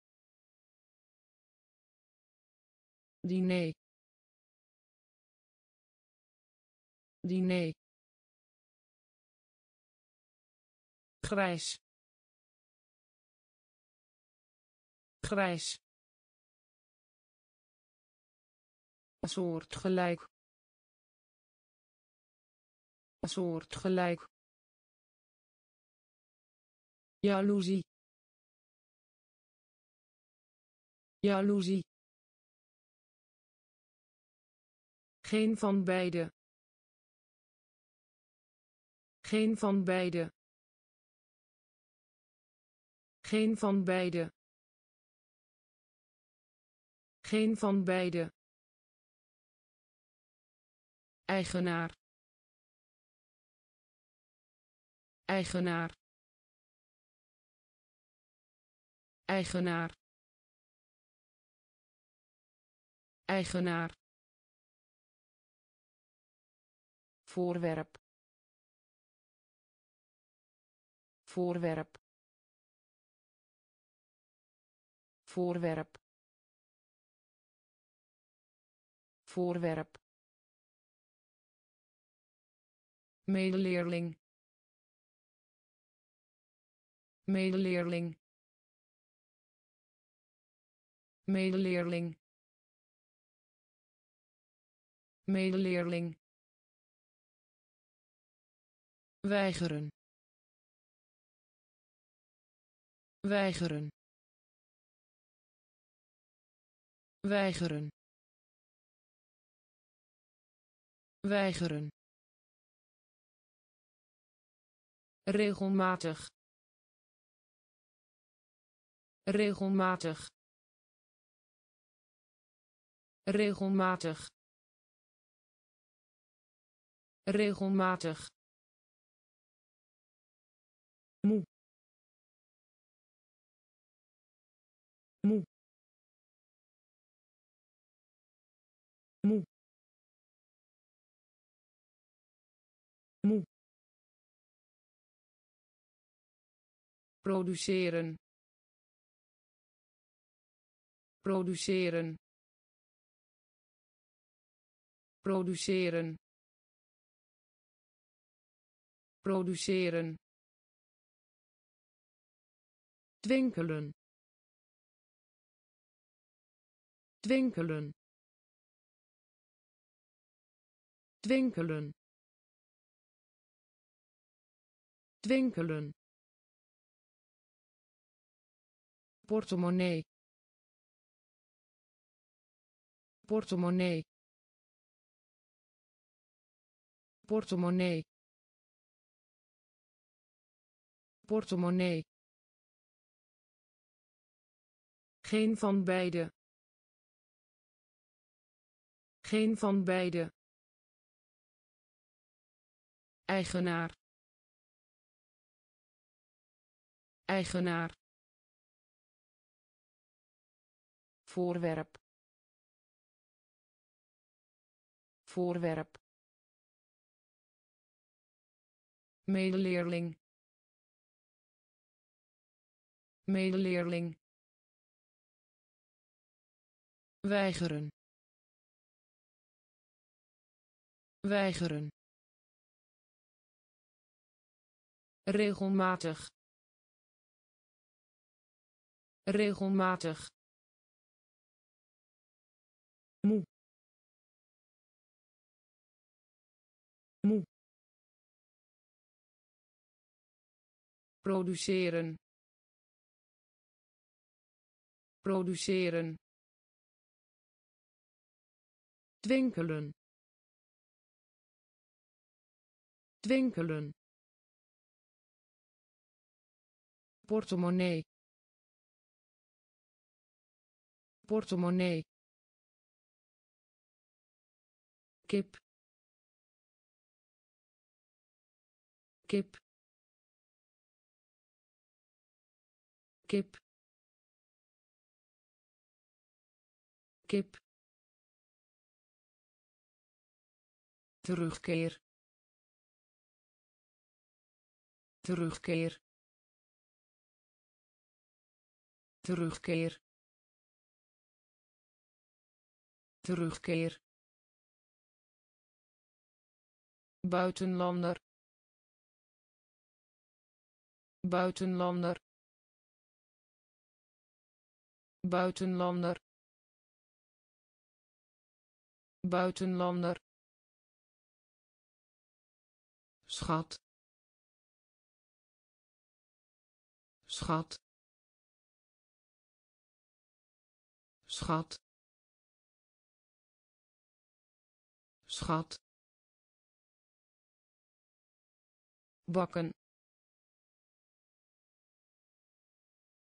Diner. Diner. Grijs. Grijs. Soortgelijk. Soortgelijk jaloezie. Jaloezie. Geen van beide. Geen van beide. Geen van beide. Geen van beide. Eigenaar. Eigenaar eigenaar. Eigenaar. Voorwerp. Voorwerp. Voorwerp. Voorwerp. Medeleerling. Medeleerling medeleerling. Medeleerling. Weigeren. Weigeren. Weigeren. Weigeren. Regelmatig. Regelmatig regelmatig regelmatig moe moe moe moe. Produceren produceren produceren. Produceren. Twinkelen. Twinkelen. Twinkelen. Twinkelen. Portemonnee. Portemonnee portemonnee. Portemonnee. Geen van beide. Geen van beide. Eigenaar. Eigenaar. Voorwerp. Voorwerp medeleerling. Medeleerling. Weigeren. Weigeren. Regelmatig. Regelmatig produceren. Produceren. Twinkelen. Twinkelen. Portemonnee. Portemonnee. Kip. Kip kip. Kip. Terugkeer. Terugkeer. Terugkeer. Terugkeer. Buitenlander. Buitenlander buitenlander buitenlander schat schat schat schat bakken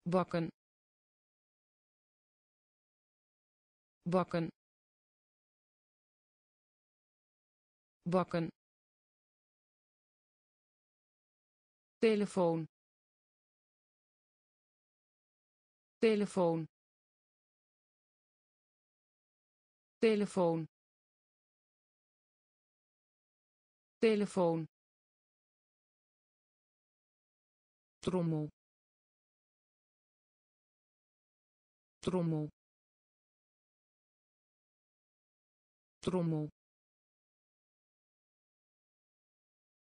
bakken bakken. Bakken. Telefoon. Telefoon. Telefoon. Telefoon. Trommel. Trommel trommel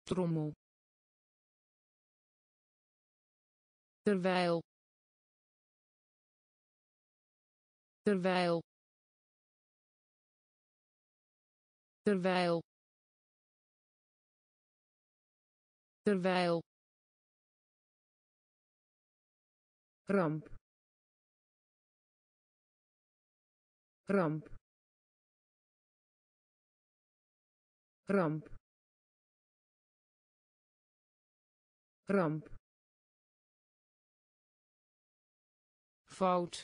trommel terwijl. Terwijl. Terwijl. Terwijl. Ramp. Ramp ramp ramp fout.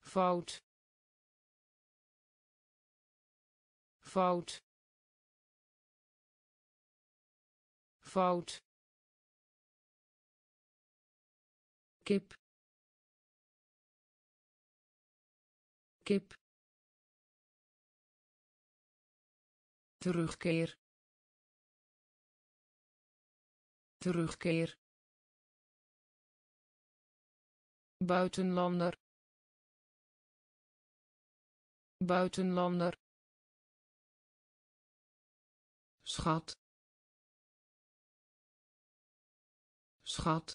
Fout. Fout. Fout. Kip. Kip terugkeer. Terugkeer. Buitenlander. Buitenlander. Schat. Schat.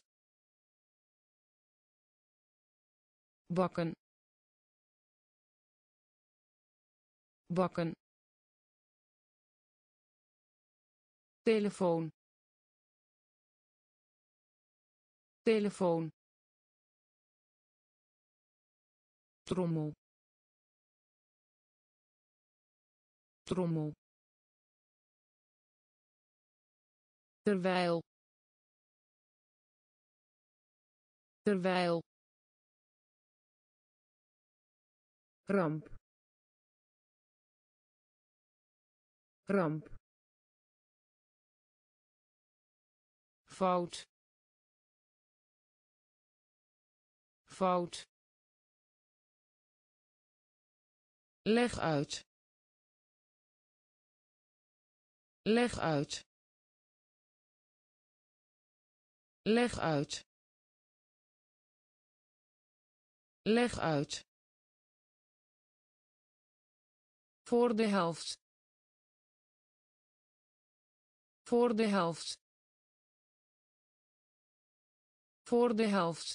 Bakken. Bakken telefoon. Telefoon. Trommel. Trommel. Terwijl. Terwijl. Ramp. Ramp fout. Fout. Leg uit. Leg uit. Leg uit. Leg uit. Voor de helft. Voor de helft voor de helft.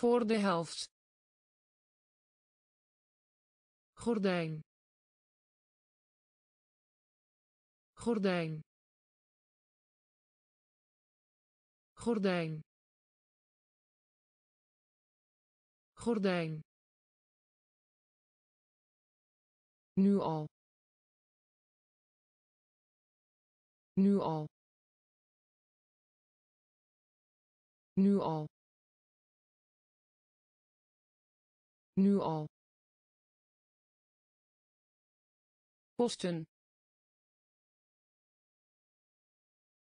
Voor de helft. Gordijn. Gordijn. Gordijn. Gordijn. Nu al. Nu al nu al. Nu al. Posten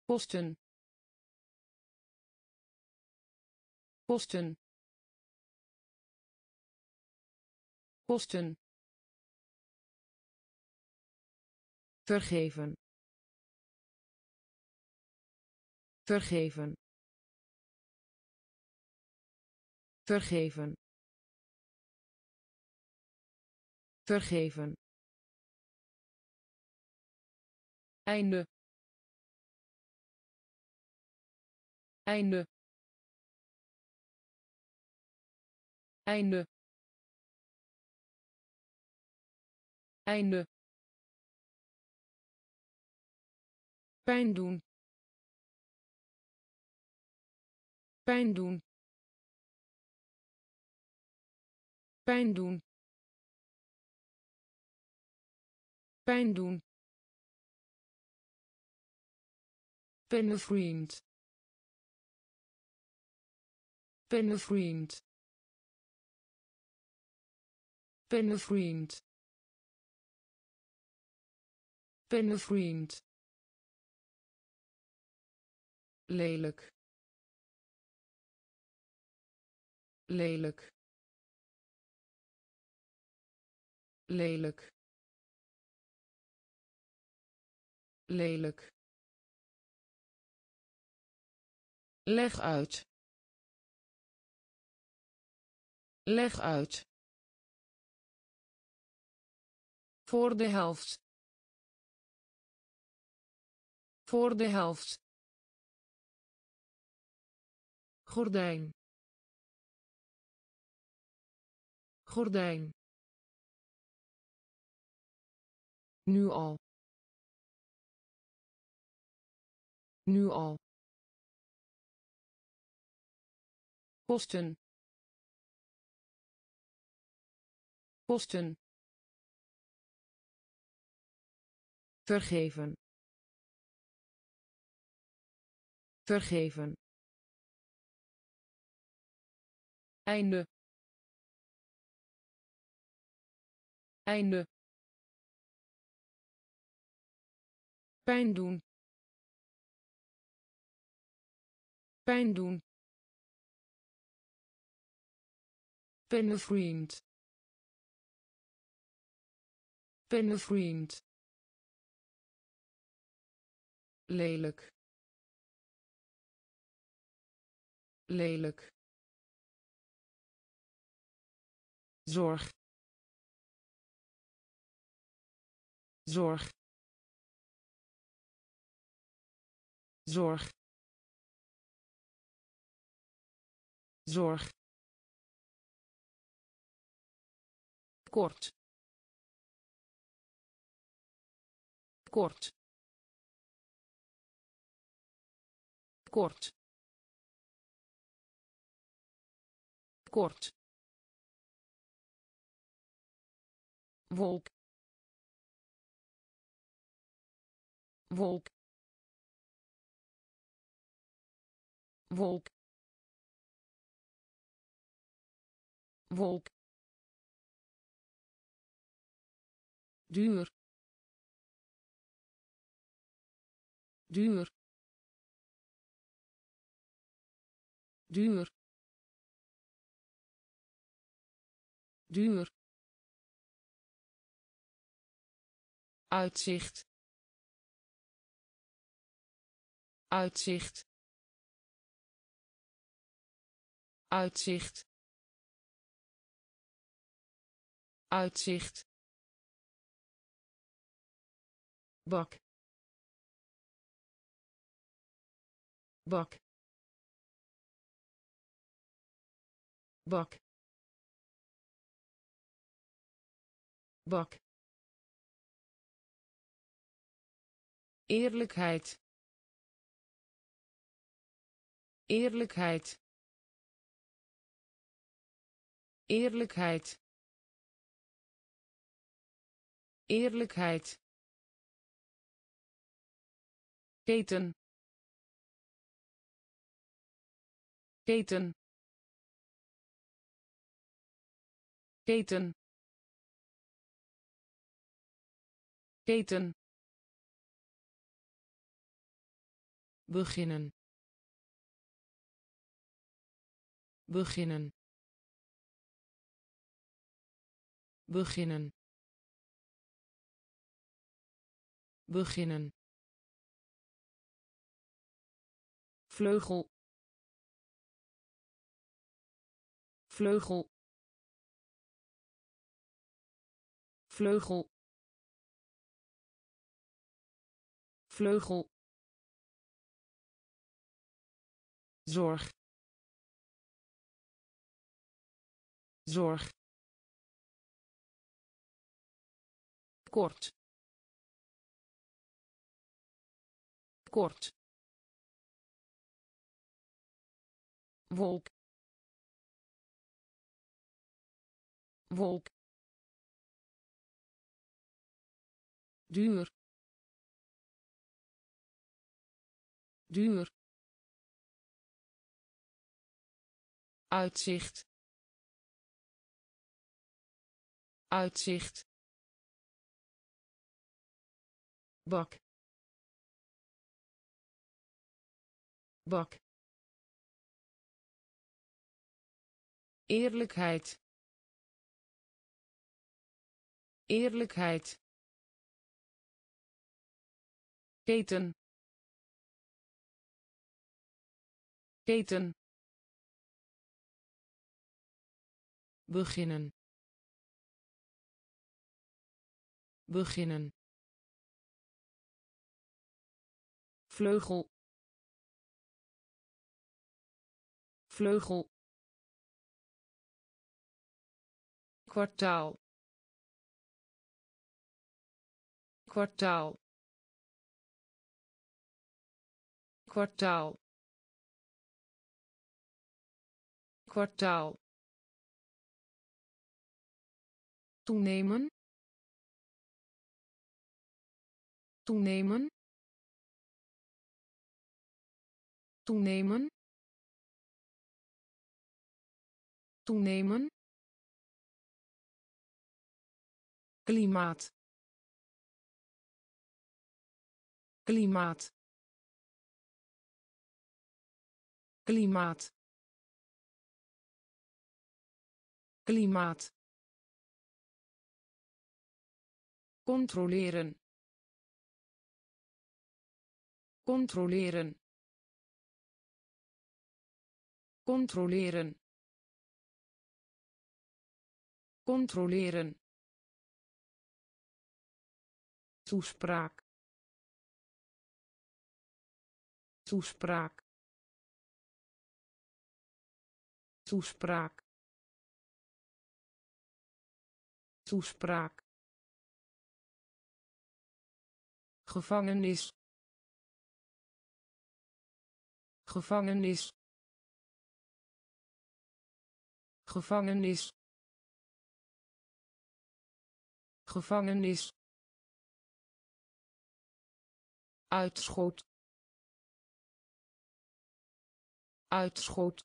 posten posten posten vergeven. Vergeven vergeven. Vergeven. Einde. Einde. Einde. Einde. Pijn doen. Pijn doen pijn doen. Pijn doen. Pennenvriend pennenvriend pennenvriend pennenvriend lelijk. Lelijk lelijk lelijk. Leg uit. Leg uit. Voor de helft. Voor de helft. Gordijn. Gordijn Nu al. Nu al. Kosten. Kosten. Vergeven. Vergeven. Einde. Einde. Pijn doen. Pijn doen. Pennevriend. Pennevriend. lelijk lelijk zorg zorg zorg. Zorg. Kort. Kort. Kort. Kort. Wolk. Wolk wolk wolk duur duur duur duur. Uitzicht. Uitzicht uitzicht. Uitzicht. Bak. Bak. Bak. Bak. Eerlijkheid. Eerlijkheid eerlijkheid. Eerlijkheid. Keten. Keten. Keten. Keten. Beginnen. Beginnen beginnen. Beginnen. Vleugel. Vleugel. Vleugel. Vleugel. Zorg. Zorg kort. Kort. Wolk. Wolk. Duur. Duur. Uitzicht. Uitzicht bak bak eerlijkheid eerlijkheid keten keten beginnen beginnen vleugel. Vleugel. Kwartaal. Kwartaal. Kwartaal. Kwartaal. Toenemen. Toenemen toenemen. Toenemen. Klimaat. Klimaat. Klimaat. Klimaat. Controleren. Controleren controleren. Controleren. Toespraak. Toespraak. Toespraak. Toespraak. Gevangenis. Gevangenis gevangenis. Gevangenis. Uitschot. Uitschot.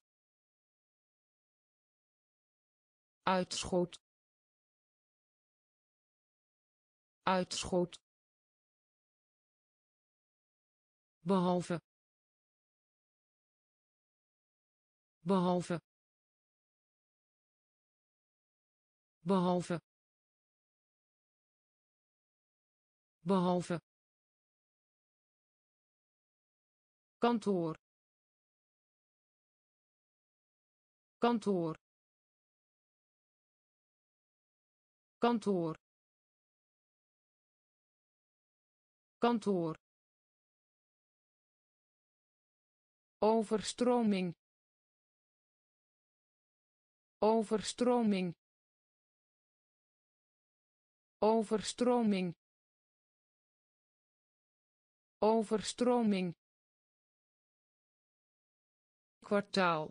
Uitschot. Uitschot. Behalve. Behalve behalve. Behalve. Kantoor. Kantoor. Kantoor. Kantoor. Overstroming. Overstroming overstroming. Overstroming. Kwartaal.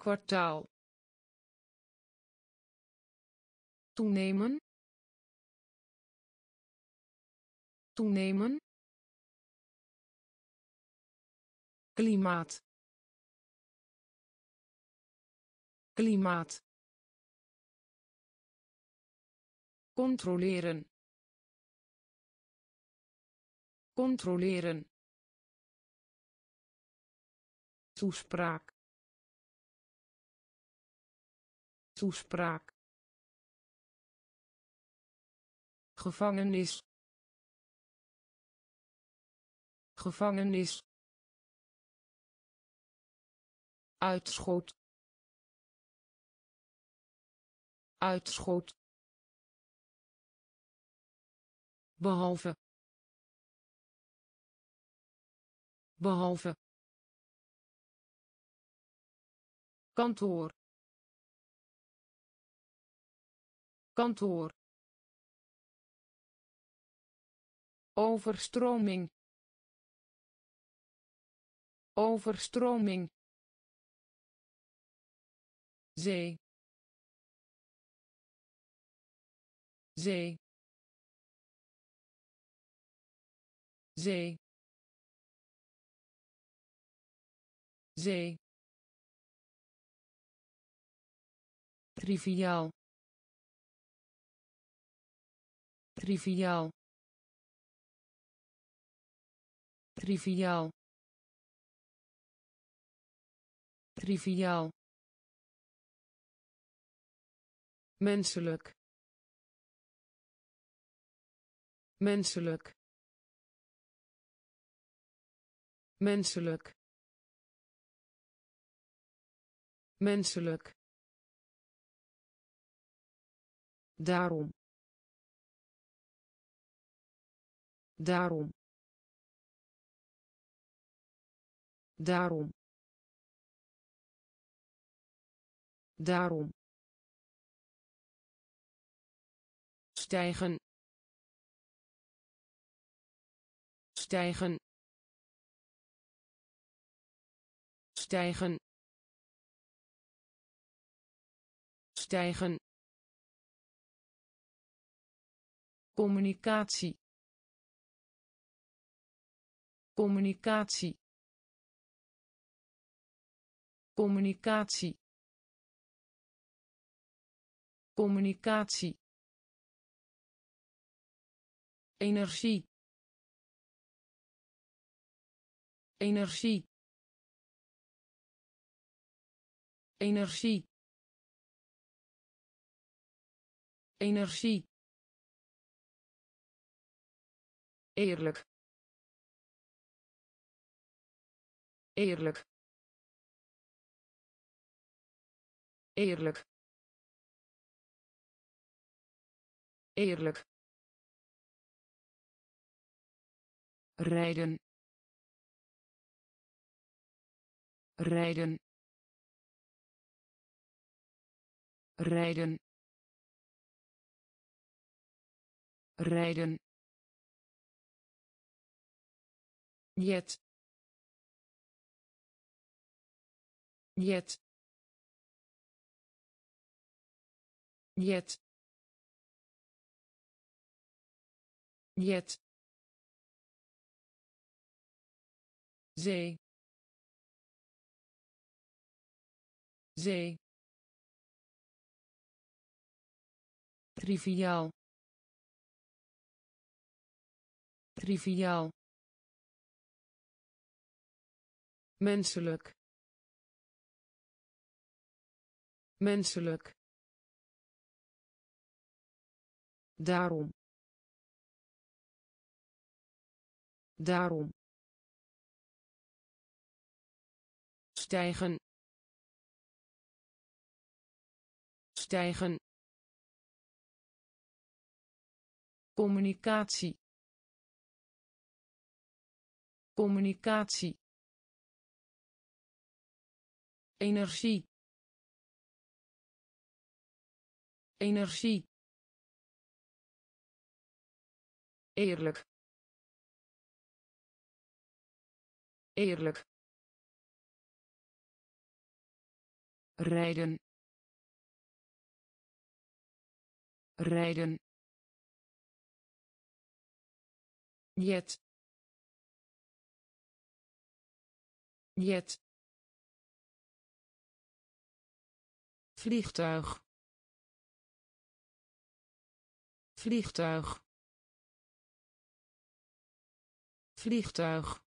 Kwartaal. Toenemen. Toenemen. Klimaat. Klimaat controleren. Controleren. Toespraak. Toespraak. Gevangenis. Gevangenis. Uitschot. Uitschot behalve. Behalve. Kantoor. Kantoor. Overstroming. Overstroming. Zee. Zee zee zee triviaal. Triviaal. Triviaal. Triviaal. Menselijk. Menselijk menselijk. Menselijk. Daarom. Daarom. Daarom. Daarom. Stijgen. Stijgen stijgen. Stijgen. Communicatie. Communicatie. Communicatie. Communicatie. Energie. Energie energie. Energie. Eerlijk. Eerlijk. Eerlijk. Eerlijk. Rijden. Rijden rijden. Rijden. Jet. Jet. Jet. Jet. Zee. Zee triviaal. Triviaal. Menselijk. Menselijk. Daarom. Daarom. Stijgen. Stijgen communicatie. Communicatie. Energie. Energie. Eerlijk. Eerlijk. Rijden. Rijden jet. Jet. Vliegtuig. Vliegtuig. Vliegtuig.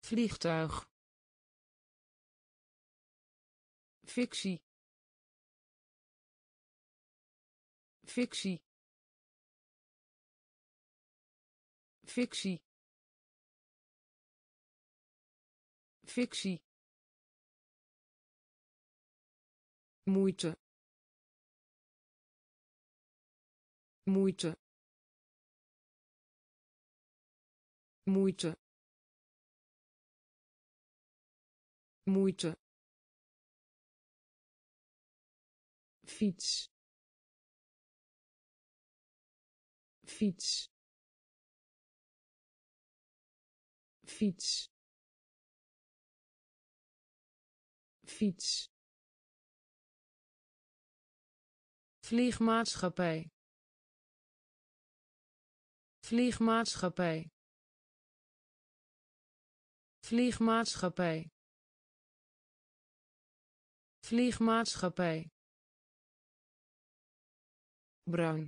Vliegtuig. Fictie. Fictie fictie. Fictie. Moeite. Moeite. Moeite. Moeite. Fiets. Fiets fiets. Fiets. Vliegmaatschappij. Vliegmaatschappij. Vliegmaatschappij. Vliegmaatschappij. Bruin.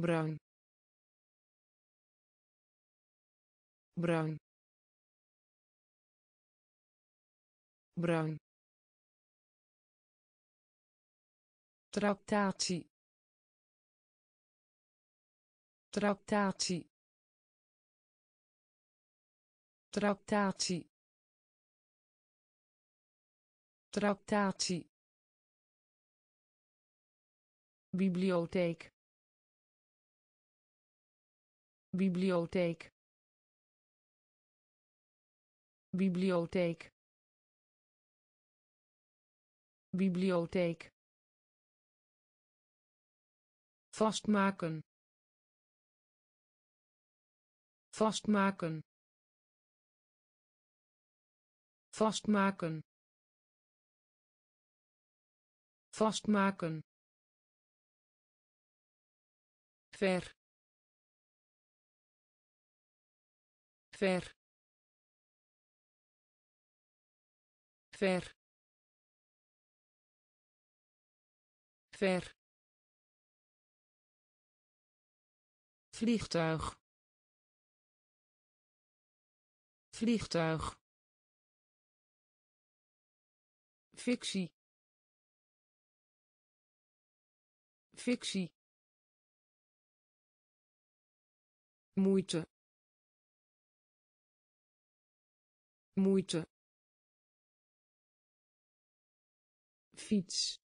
Bruin bruin. Bruin. Tractatie. Tractatie. Tractatie. Tractatie. Bibliotheek. Bibliotheek bibliotheek. Bibliotheek. Vastmaken. Vastmaken. Vastmaken. Vastmaken. Ver. Ver ver. Ver. Vliegtuig. Vliegtuig. Fictie. Fictie. Moeite. Moeite fiets.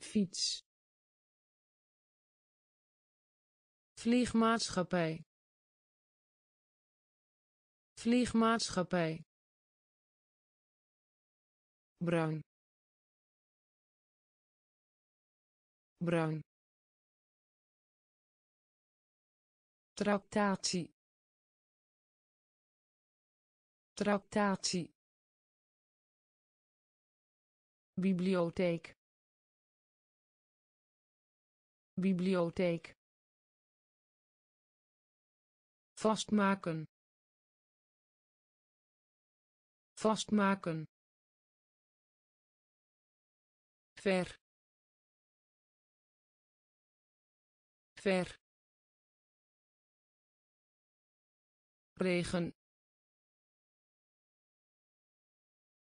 Fiets. Vliegmaatschappij. Vliegmaatschappij. Bruin. Bruin. Tractatie. Tractatie bibliotheek. Bibliotheek. Vastmaken. Vastmaken. Ver. Ver. Regen.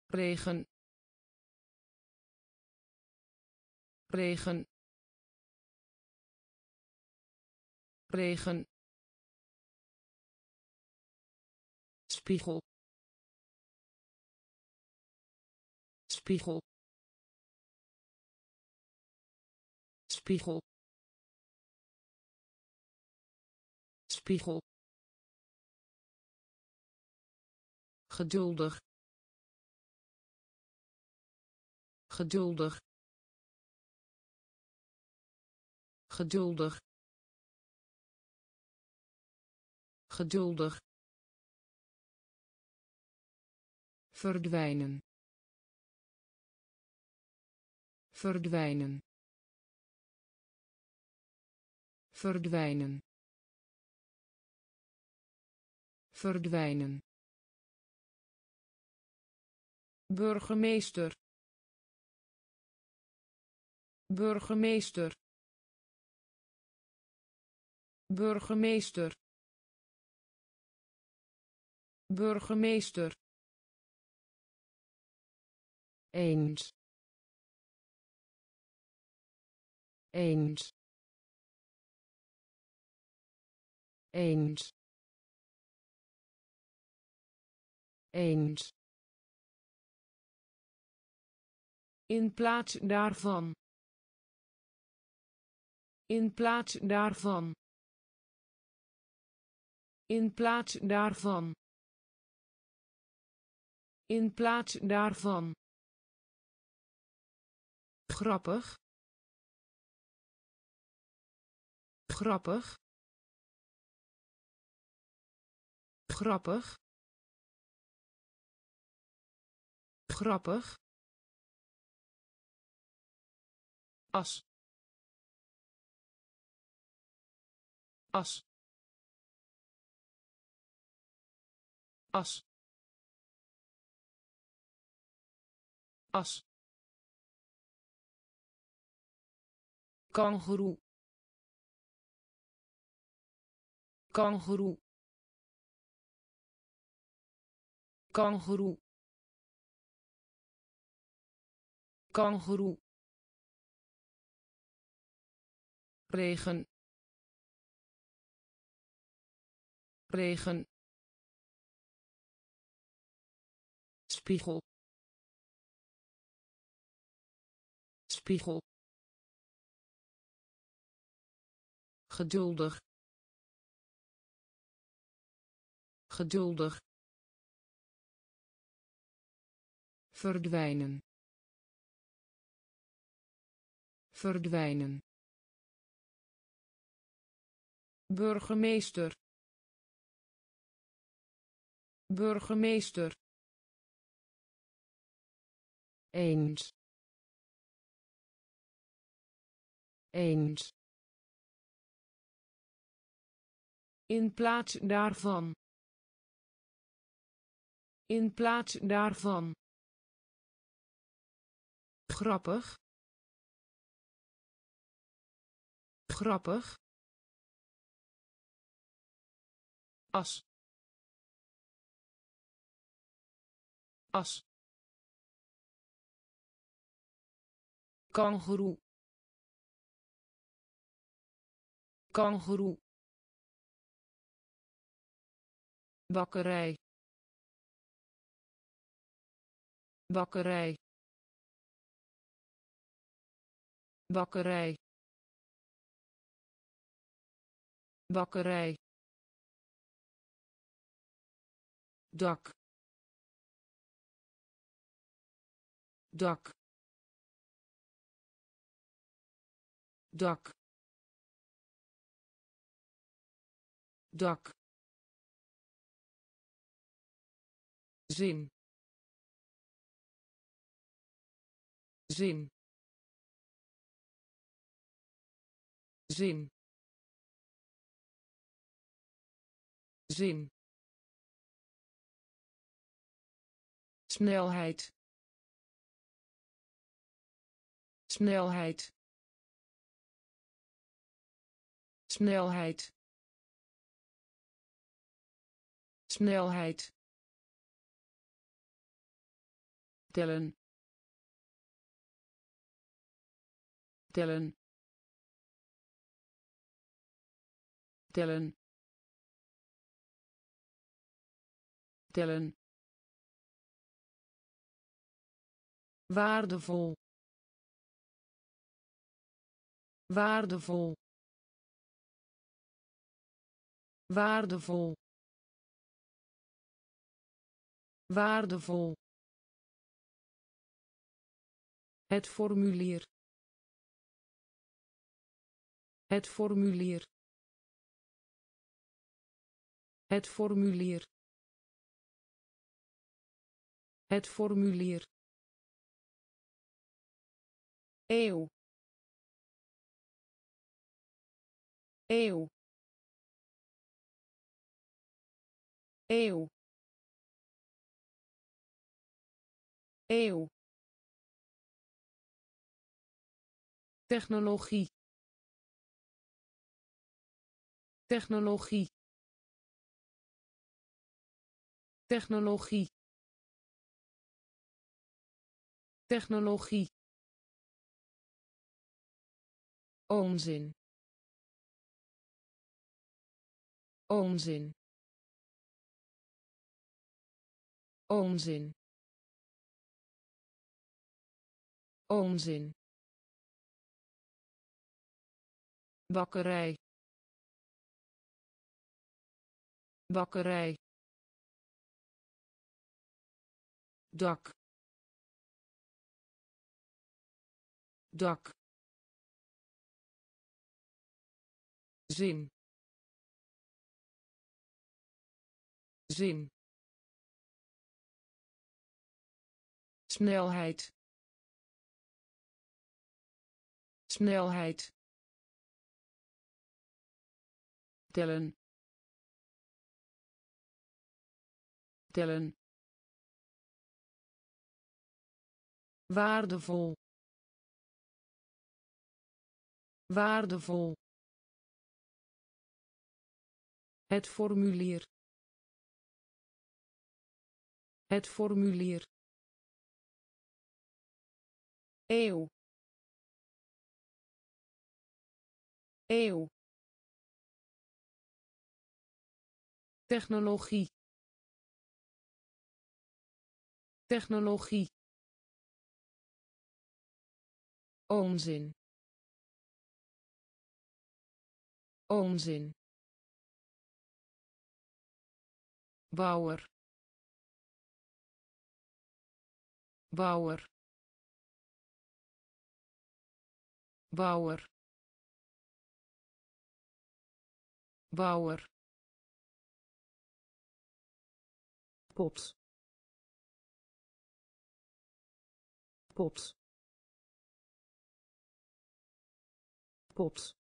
Regen regen. Regen. Spiegel. Spiegel. Spiegel. Spiegel. Geduldig. Geduldig geduldig geduldig verdwijnen verdwijnen verdwijnen verdwijnen. Burgemeester burgemeester burgemeester. Burgemeester. Eens. Eens. Eens. Eens. In plaats daarvan. In plaats daarvan in plaats daarvan. In plaats daarvan. Grappig. Grappig. Grappig. Grappig. As. As as. As. Kangoeroe kangoeroe kangoeroe kangoeroe regen. Regen spiegel. Spiegel. Geduldig. Geduldig. Verdwijnen. Verdwijnen. Burgemeester. Burgemeester eens. Eens. In plaats daarvan. In plaats daarvan. Grappig. Grappig. As. As kangoeroe. Bakkerij. Bakkerij. Bakkerij. Bakkerij. Dak. Dak dak dak zin. Zin. Zin. Zin. Snelheid. Snelheid snelheid. Snelheid. Tellen. Tellen. Tellen. Tellen. Waardevol. Waardevol waardevol. Waardevol. Het formulier. Het formulier. Het formulier. Het formulier. Eeuw. Eeuw eeuw. Eeuw. Technologie. Technologie. Technologie. Technologie. Onzin. Onzin onzin. Onzin. Bakkerij. Bakkerij. Dak. Dak. Zin. Zin snelheid. Snelheid. Tellen. Tellen. Waardevol. Waardevol. Het formulier. Het formulier. Eeuw. Eeuw. Technologie. Technologie. Onzin. Onzin. bouwer bouwer bouwer bouwer pot pot pot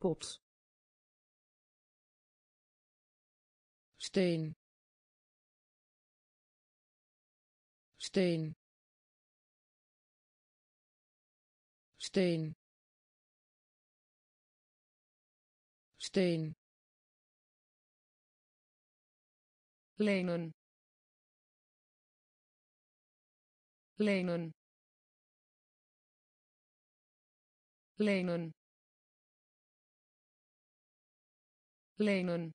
pot steen. Steen steen. Steen. Lenen. Lenen. Lenen. Lenen.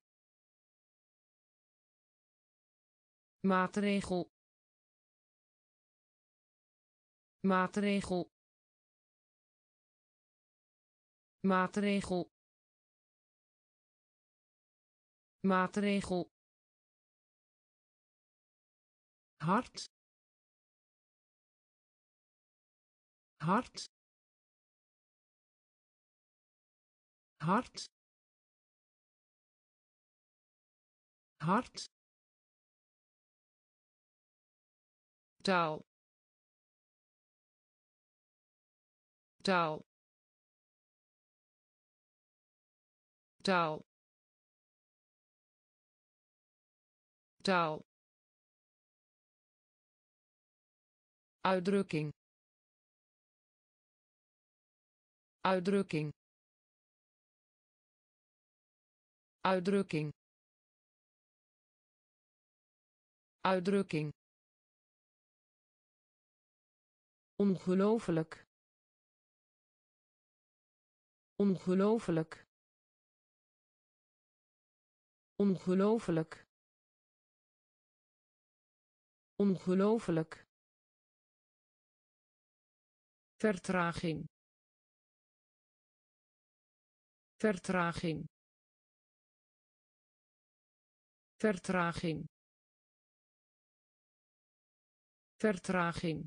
Maatregel. Maatregel maatregel maatregel hart hart hart hart taal taal taal. Taal. Uitdrukking. Uitdrukking. Uitdrukking. Uitdrukking. Ongelooflijk. Ongelooflijk ongelooflijk. Ongelooflijk. Vertraging. Vertraging. Vertraging. Vertraging.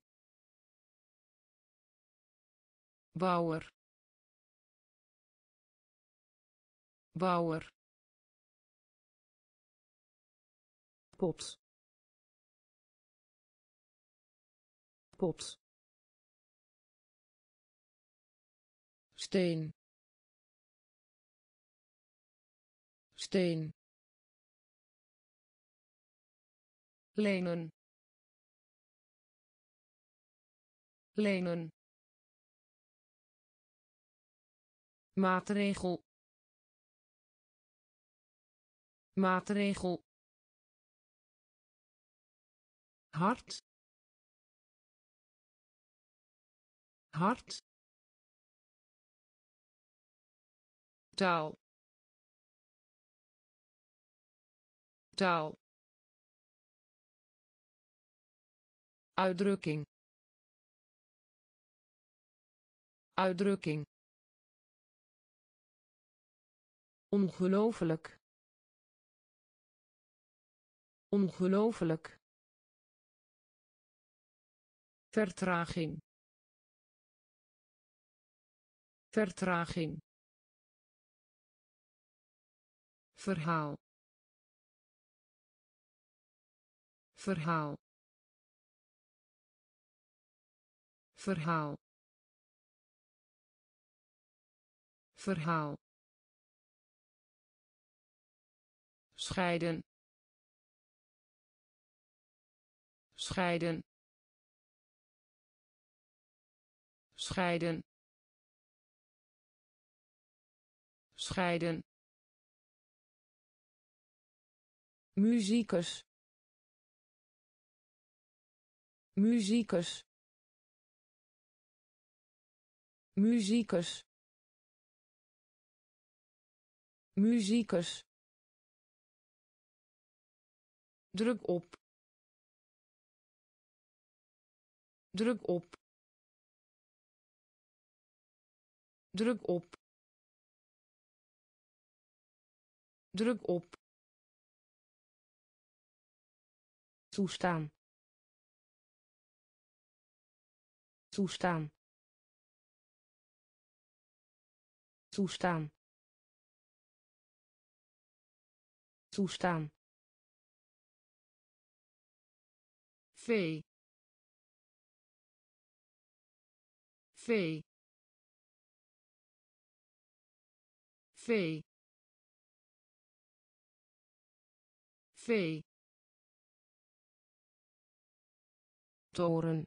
Bouwer bouwer pot pot steen. Steen. Lenen. Lenen. Maatregel. Maatregel hart. Hart. Taal. Taal. Uitdrukking. Uitdrukking. Ongelooflijk. Ongelooflijk vertraging. Vertraging. Verhaal. Verhaal. Verhaal. Verhaal. Scheiden. Scheiden scheiden. Scheiden. Muzikus. Muzikus. Muzikus. Muzikus. Druk op. Druk op druk op. Druk op. Toestaan. Toestaan. Toestaan. Toestaan. Vee. Vee vee vee toren.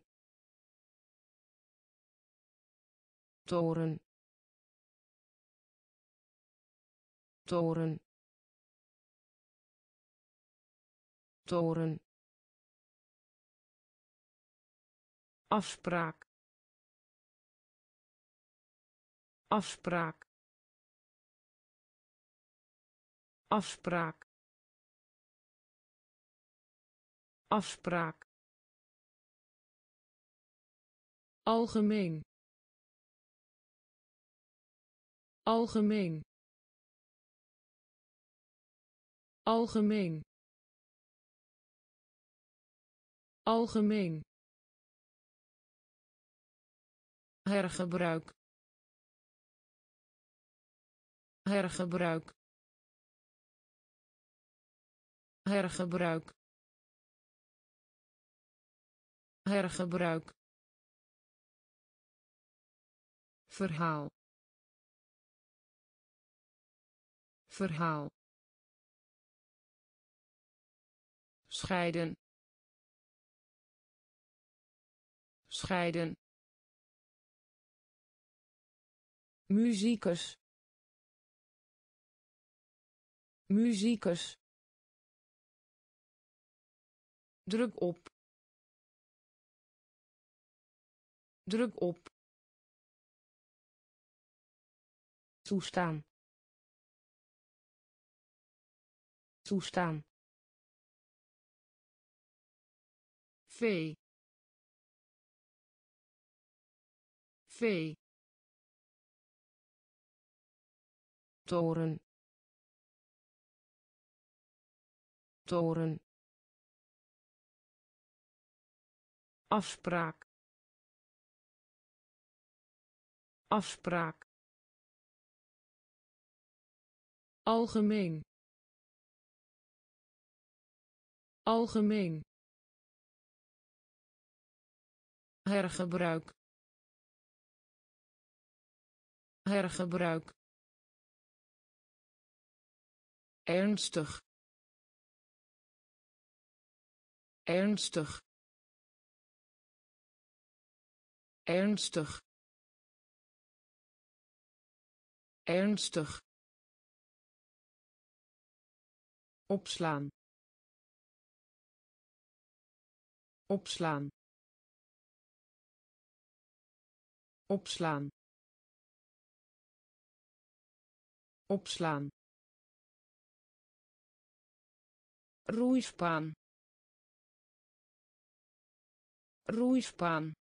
Toren. Toren. Toren. Afspraak. Afspraak afspraak. Afspraak. Algemeen. Algemeen. Algemeen. Algemeen. Hergebruik. Hergebruik hergebruik. Hergebruik. Verhaal. Verhaal. Scheiden. Scheiden. Muzikus. Muzikus druk op. Druk op. Toestaan. Toestaan. Vee vee toren. Toren afspraak. Afspraak. Algemeen. Algemeen. Hergebruik. Hergebruik. Ernstig. Ernstig ernstig. Ernstig. Opslaan. Opslaan. Opslaan. Opslaan. Roeispaan. Roeispaan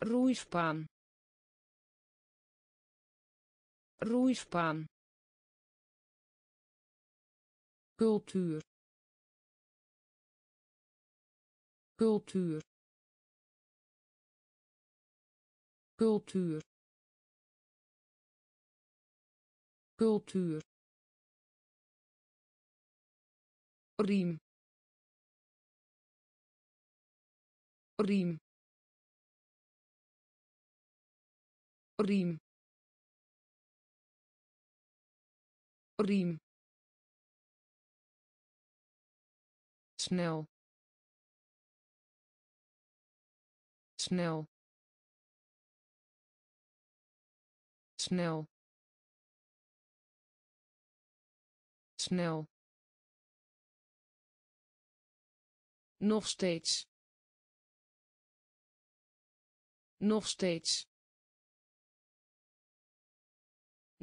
roeispaan. Roeispaan. Cultuur. Cultuur. Cultuur. Cultuur. Riem. Riem riem. Riem. Snel. Snel. Snel. Snel. Nog steeds. Nog steeds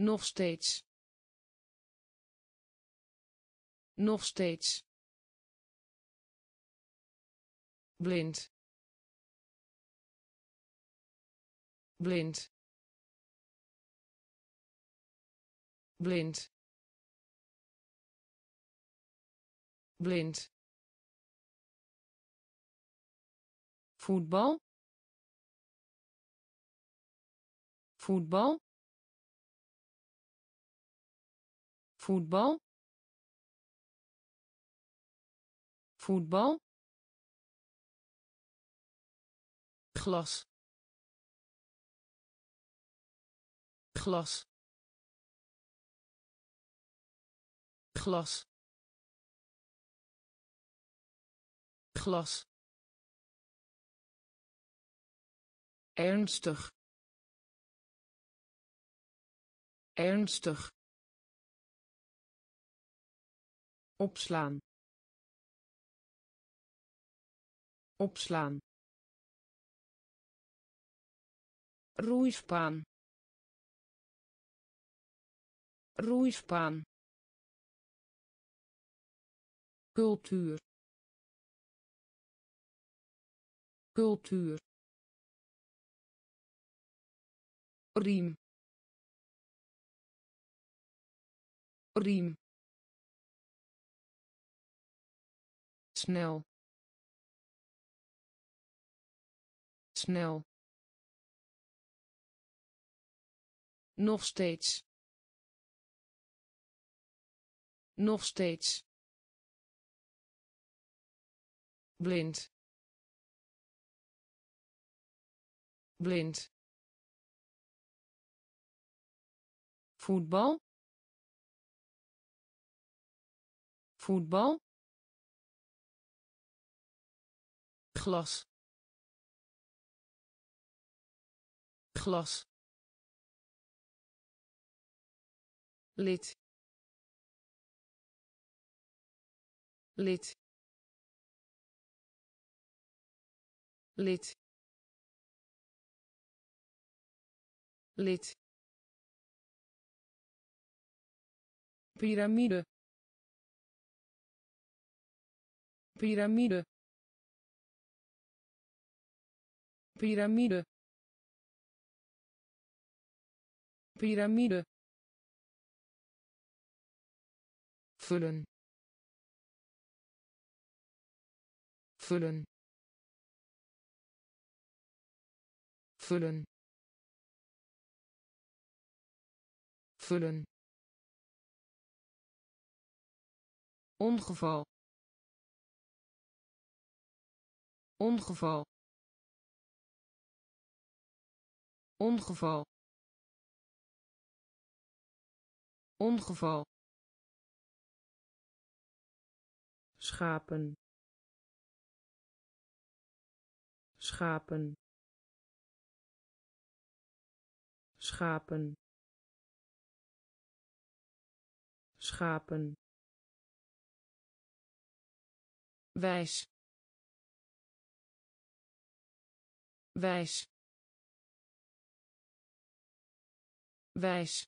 nog steeds. Nog steeds. Blind. Blind. Blind. Blind. Voetbal. Voetbal voetbal. Voetbal. Glas. Glas. Glas. Glas. Ernstig. Ernstig opslaan. Opslaan. Roeispaan. Roeispaan. Cultuur. Cultuur. Riem. Riem snel. Snel. Nog steeds. Nog steeds. Blind. Blind. Voetbal. Voetbal glas. Glas. Lid. Lid. Lid. Lid. Piramide. Piramide piramide. Piramide. Vullen. Vullen. Vullen. Vullen. Ongeval. Ongeval ongeval ongeval schapen schapen schapen schapen. wijs wijs wijs.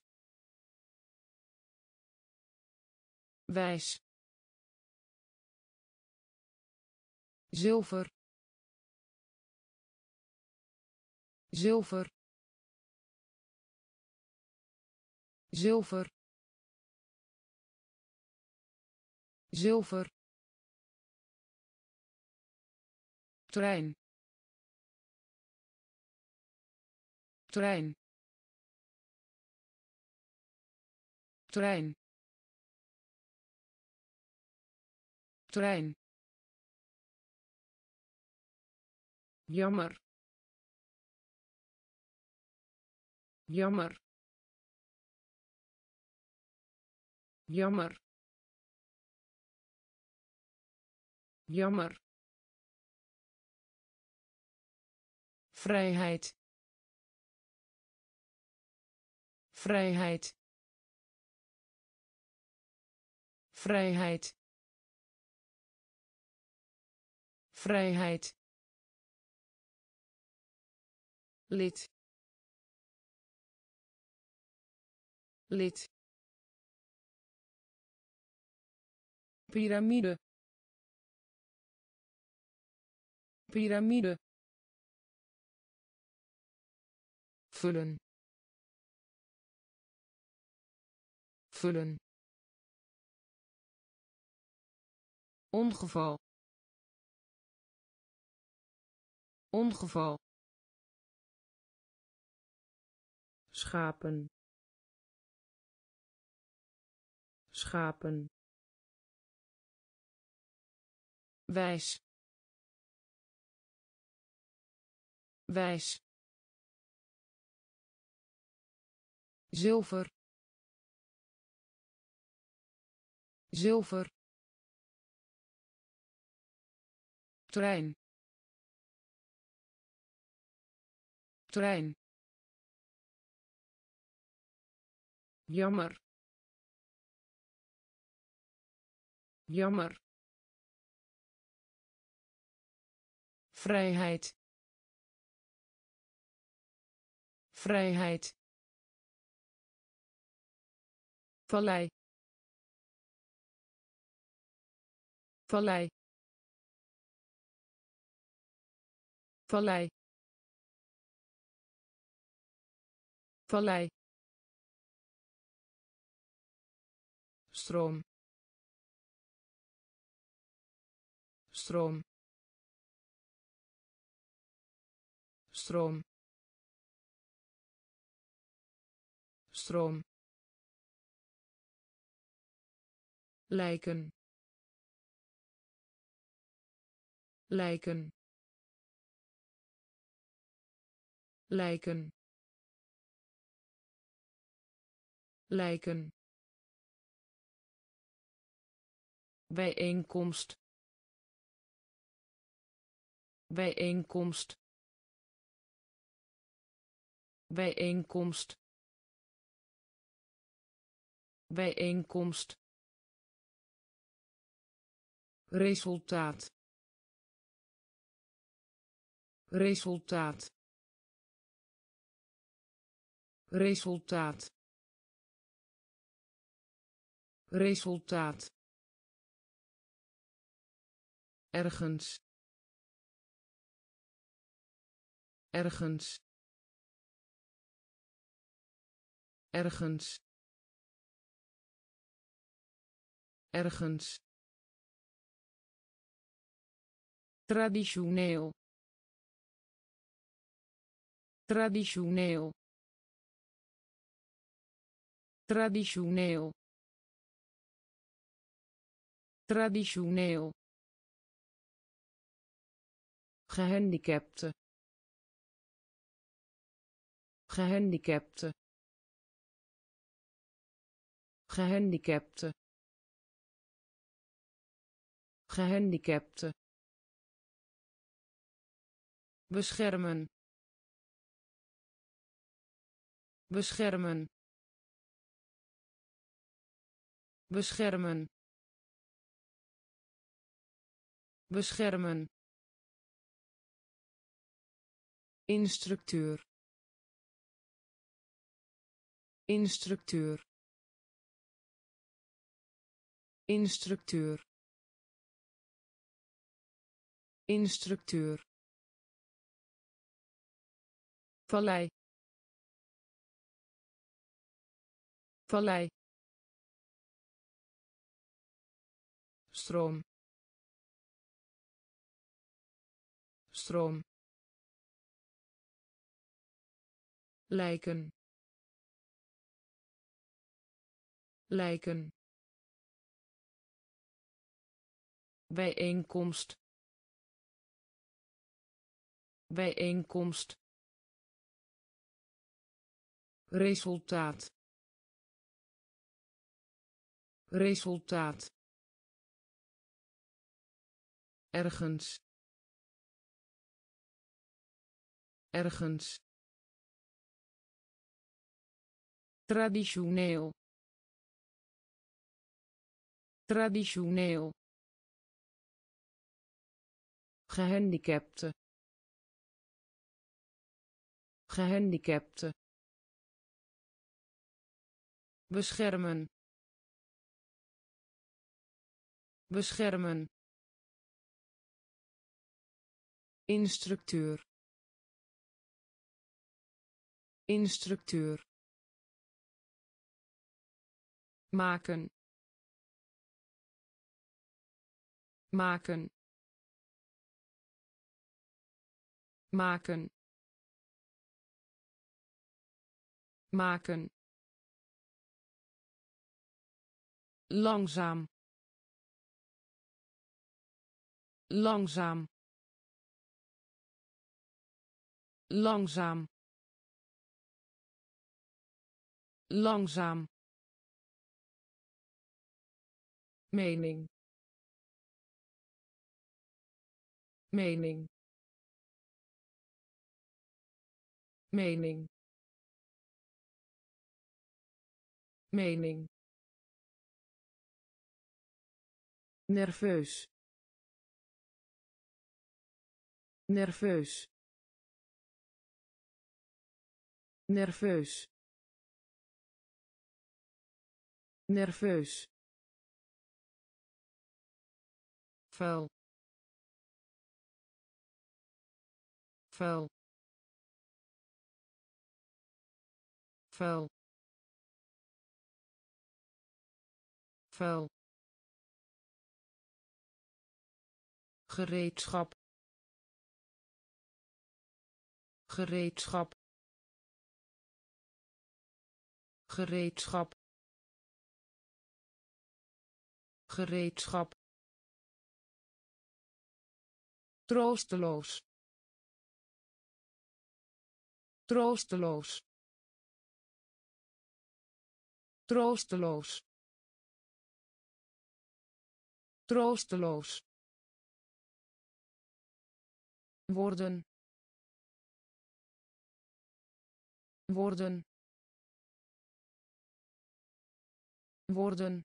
Wijs. Zilver. Zilver. Zilver. Zilver. Trein. Trein trein. Trein. Jammer. Jammer. Jammer. Jammer. Vrijheid. Vrijheid vrijheid. Vrijheid. Lid. Lid. Piramide. Piramide. Vullen. Vullen ongeval ongeval schapen schapen wijs wijs zilver zilver trein. Trein. Jammer. Jammer. Vrijheid. Vrijheid. Vallei. Vallei vallei. Vallei. Stroom. Stroom. Stroom. Stroom. Lijken. Lijken lijken. Lijken. Bijeenkomst. Bijeenkomst. Bijeenkomst. Bijeenkomst. Resultaat. Resultaat resultaat. Resultaat. Ergens. Ergens. Ergens. Ergens. Traditioneel. Traditioneel traditioneel. Traditioneel. Gehandicapte. Gehandicapte. Gehandicapte. Gehandicapte. Beschermen. Beschermen beschermen. Beschermen. Instructeur. Instructeur. Instructeur. Instructeur. Vallei. Vallei stroom. Stroom. Lijken. Lijken. Bijeenkomst. Bijeenkomst. Resultaat. Resultaat ergens ergens. Traditioneel. Traditioneel. Gehandicapte. Gehandicapte. Beschermen. Beschermen instructeur. Instructeur. Maken. Maken. Maken. Maken. Langzaam. Langzaam langzaam. Langzaam. Mening. Mening. Mening. Mening. Nerveus. Nerveus nerveus. Nerveus. Vuil. Vuil. Vuil. Vuil. Gereedschap. Gereedschap gereedschap. Gereedschap. Troosteloos. Troosteloos. Troosteloos. Troosteloos. Worden worden worden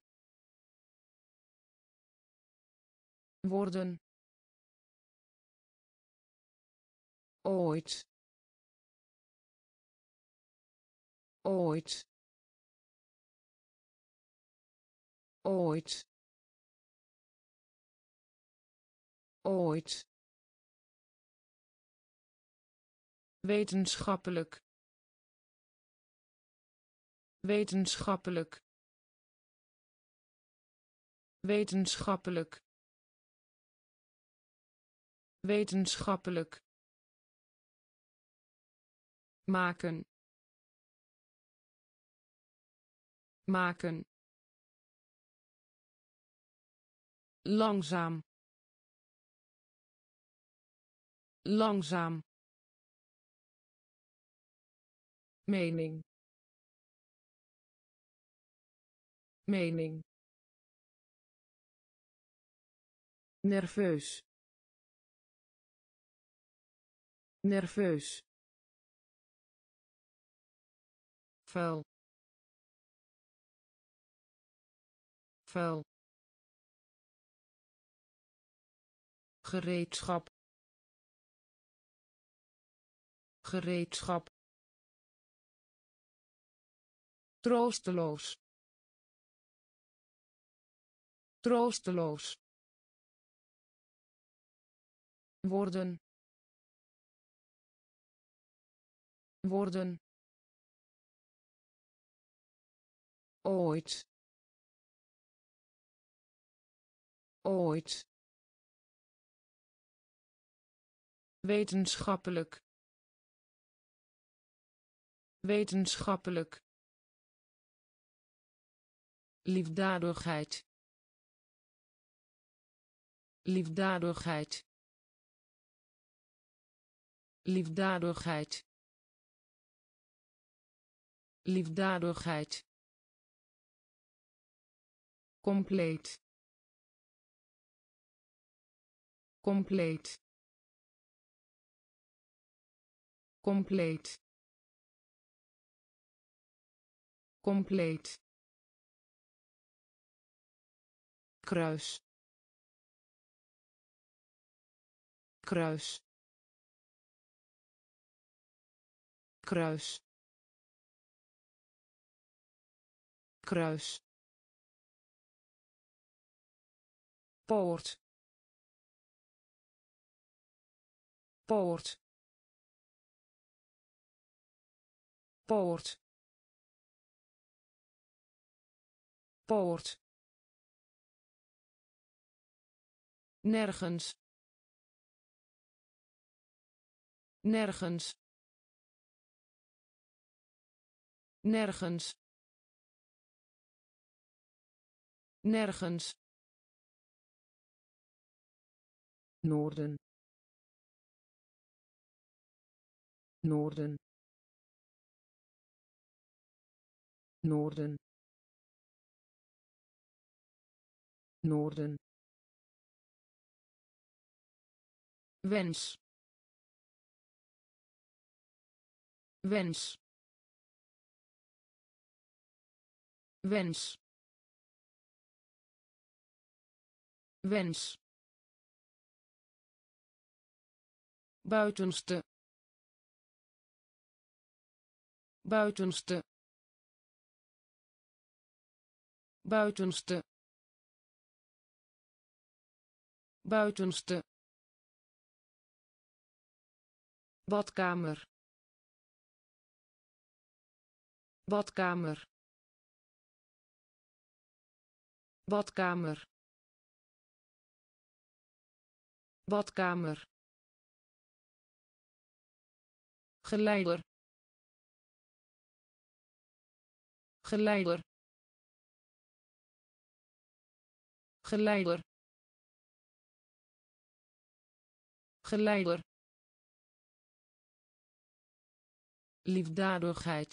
worden ooit. Ooit. Ooit. Ooit. Wetenschappelijk. Wetenschappelijk wetenschappelijk. Wetenschappelijk. Maken. Maken. Langzaam. Langzaam. Mening. Mening nerveus. Nerveus. Vuil. Vuil. Gereedschap. Gereedschap. Troosteloos. Troosteloos worden worden ooit. Ooit. Wetenschappelijk. Wetenschappelijk. Liefdadigheid. Liefdadigheid liefdadigheid. Liefdadigheid. Compleet. Compleet. Compleet. Compleet. Kruis. Kruis kruis. Kruis. Poort. Poort. Poort. Poort. Nergens. Nergens nergens. Nergens. Noorden. Noorden. Noorden. Noorden. Wens. Wens wens. Wens. Buitenste. Buitenste. Buitenste. Buitenste. Badkamer. Badkamer badkamer. Badkamer. Geleider. Geleider. Geleider. Geleider. Liefdadigheid.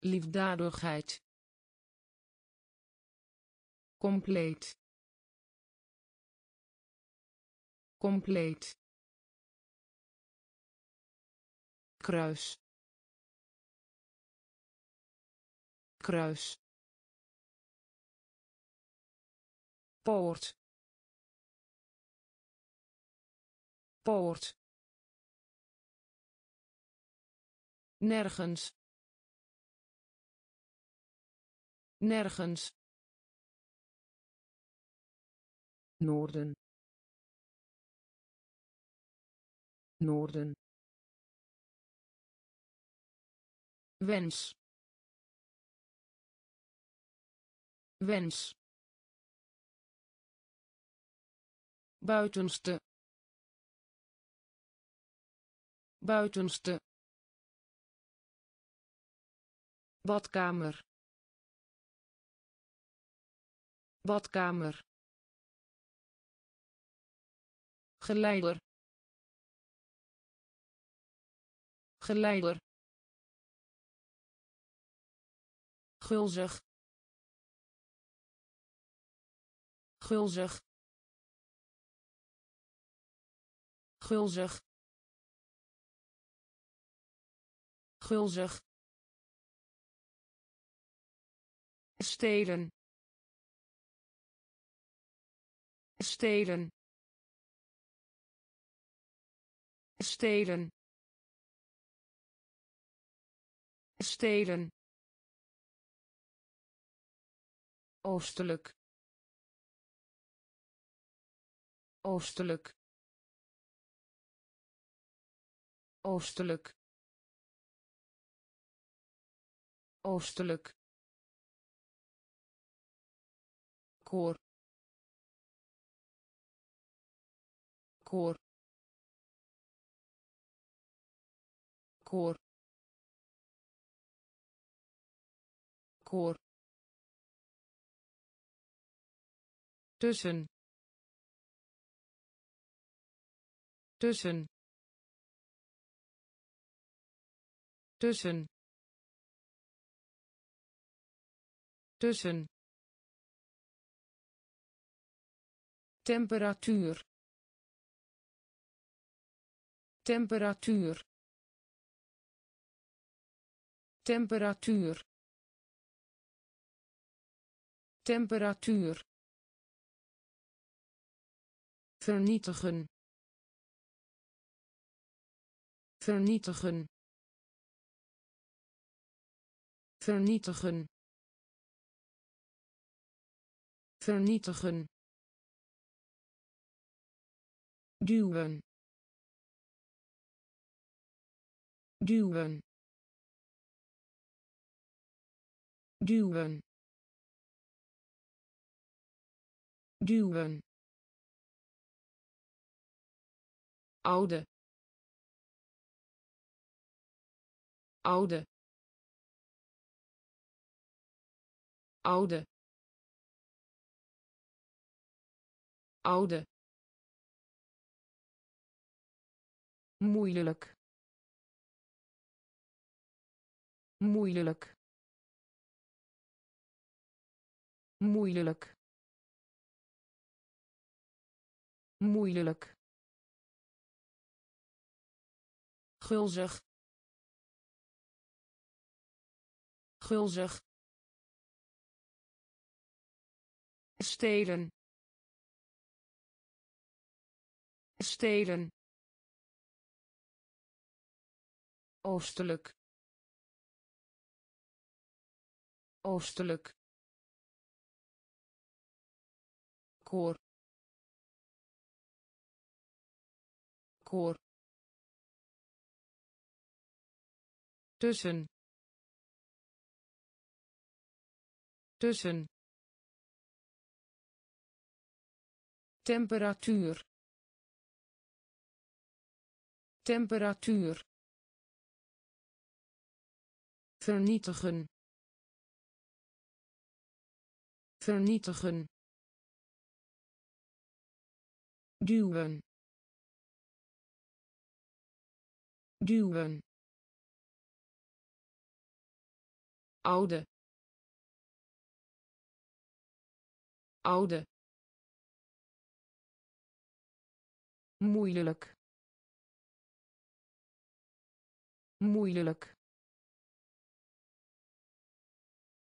Liefdadigheid compleet. Compleet. Kruis. Kruis. Poort. Poort. Nergens. Nergens noorden. Noorden. Wens. Wens. Buitenste. Buitenste. Badkamer. Badkamer geleider. Geleider. Gulzig. Gulzig. Gulzig. Gulzig. Stelen. Stelen stelen stelen oostelijk oostelijk oostelijk oostelijk koor koor koor. Koor. Tussen. Tussen. Tussen. Tussen. Temperatuur. Temperatuur temperatuur. Temperatuur. Vernietigen. Vernietigen. Vernietigen. Vernietigen. Duwen. Duwen duwen. Duwen. Oude. Oude. Oude. Oude. Moeilijk. Moeilijk moeilijk. Moeilijk. Gulzig. Gulzig. Stelen. Stelen. Oostelijk. Oostelijk koor. Koor. Tussen. Tussen. Temperatuur. Temperatuur. Vernietigen. Vernietigen duwen. Duwen. Oude. Oude. Moeilijk. Moeilijk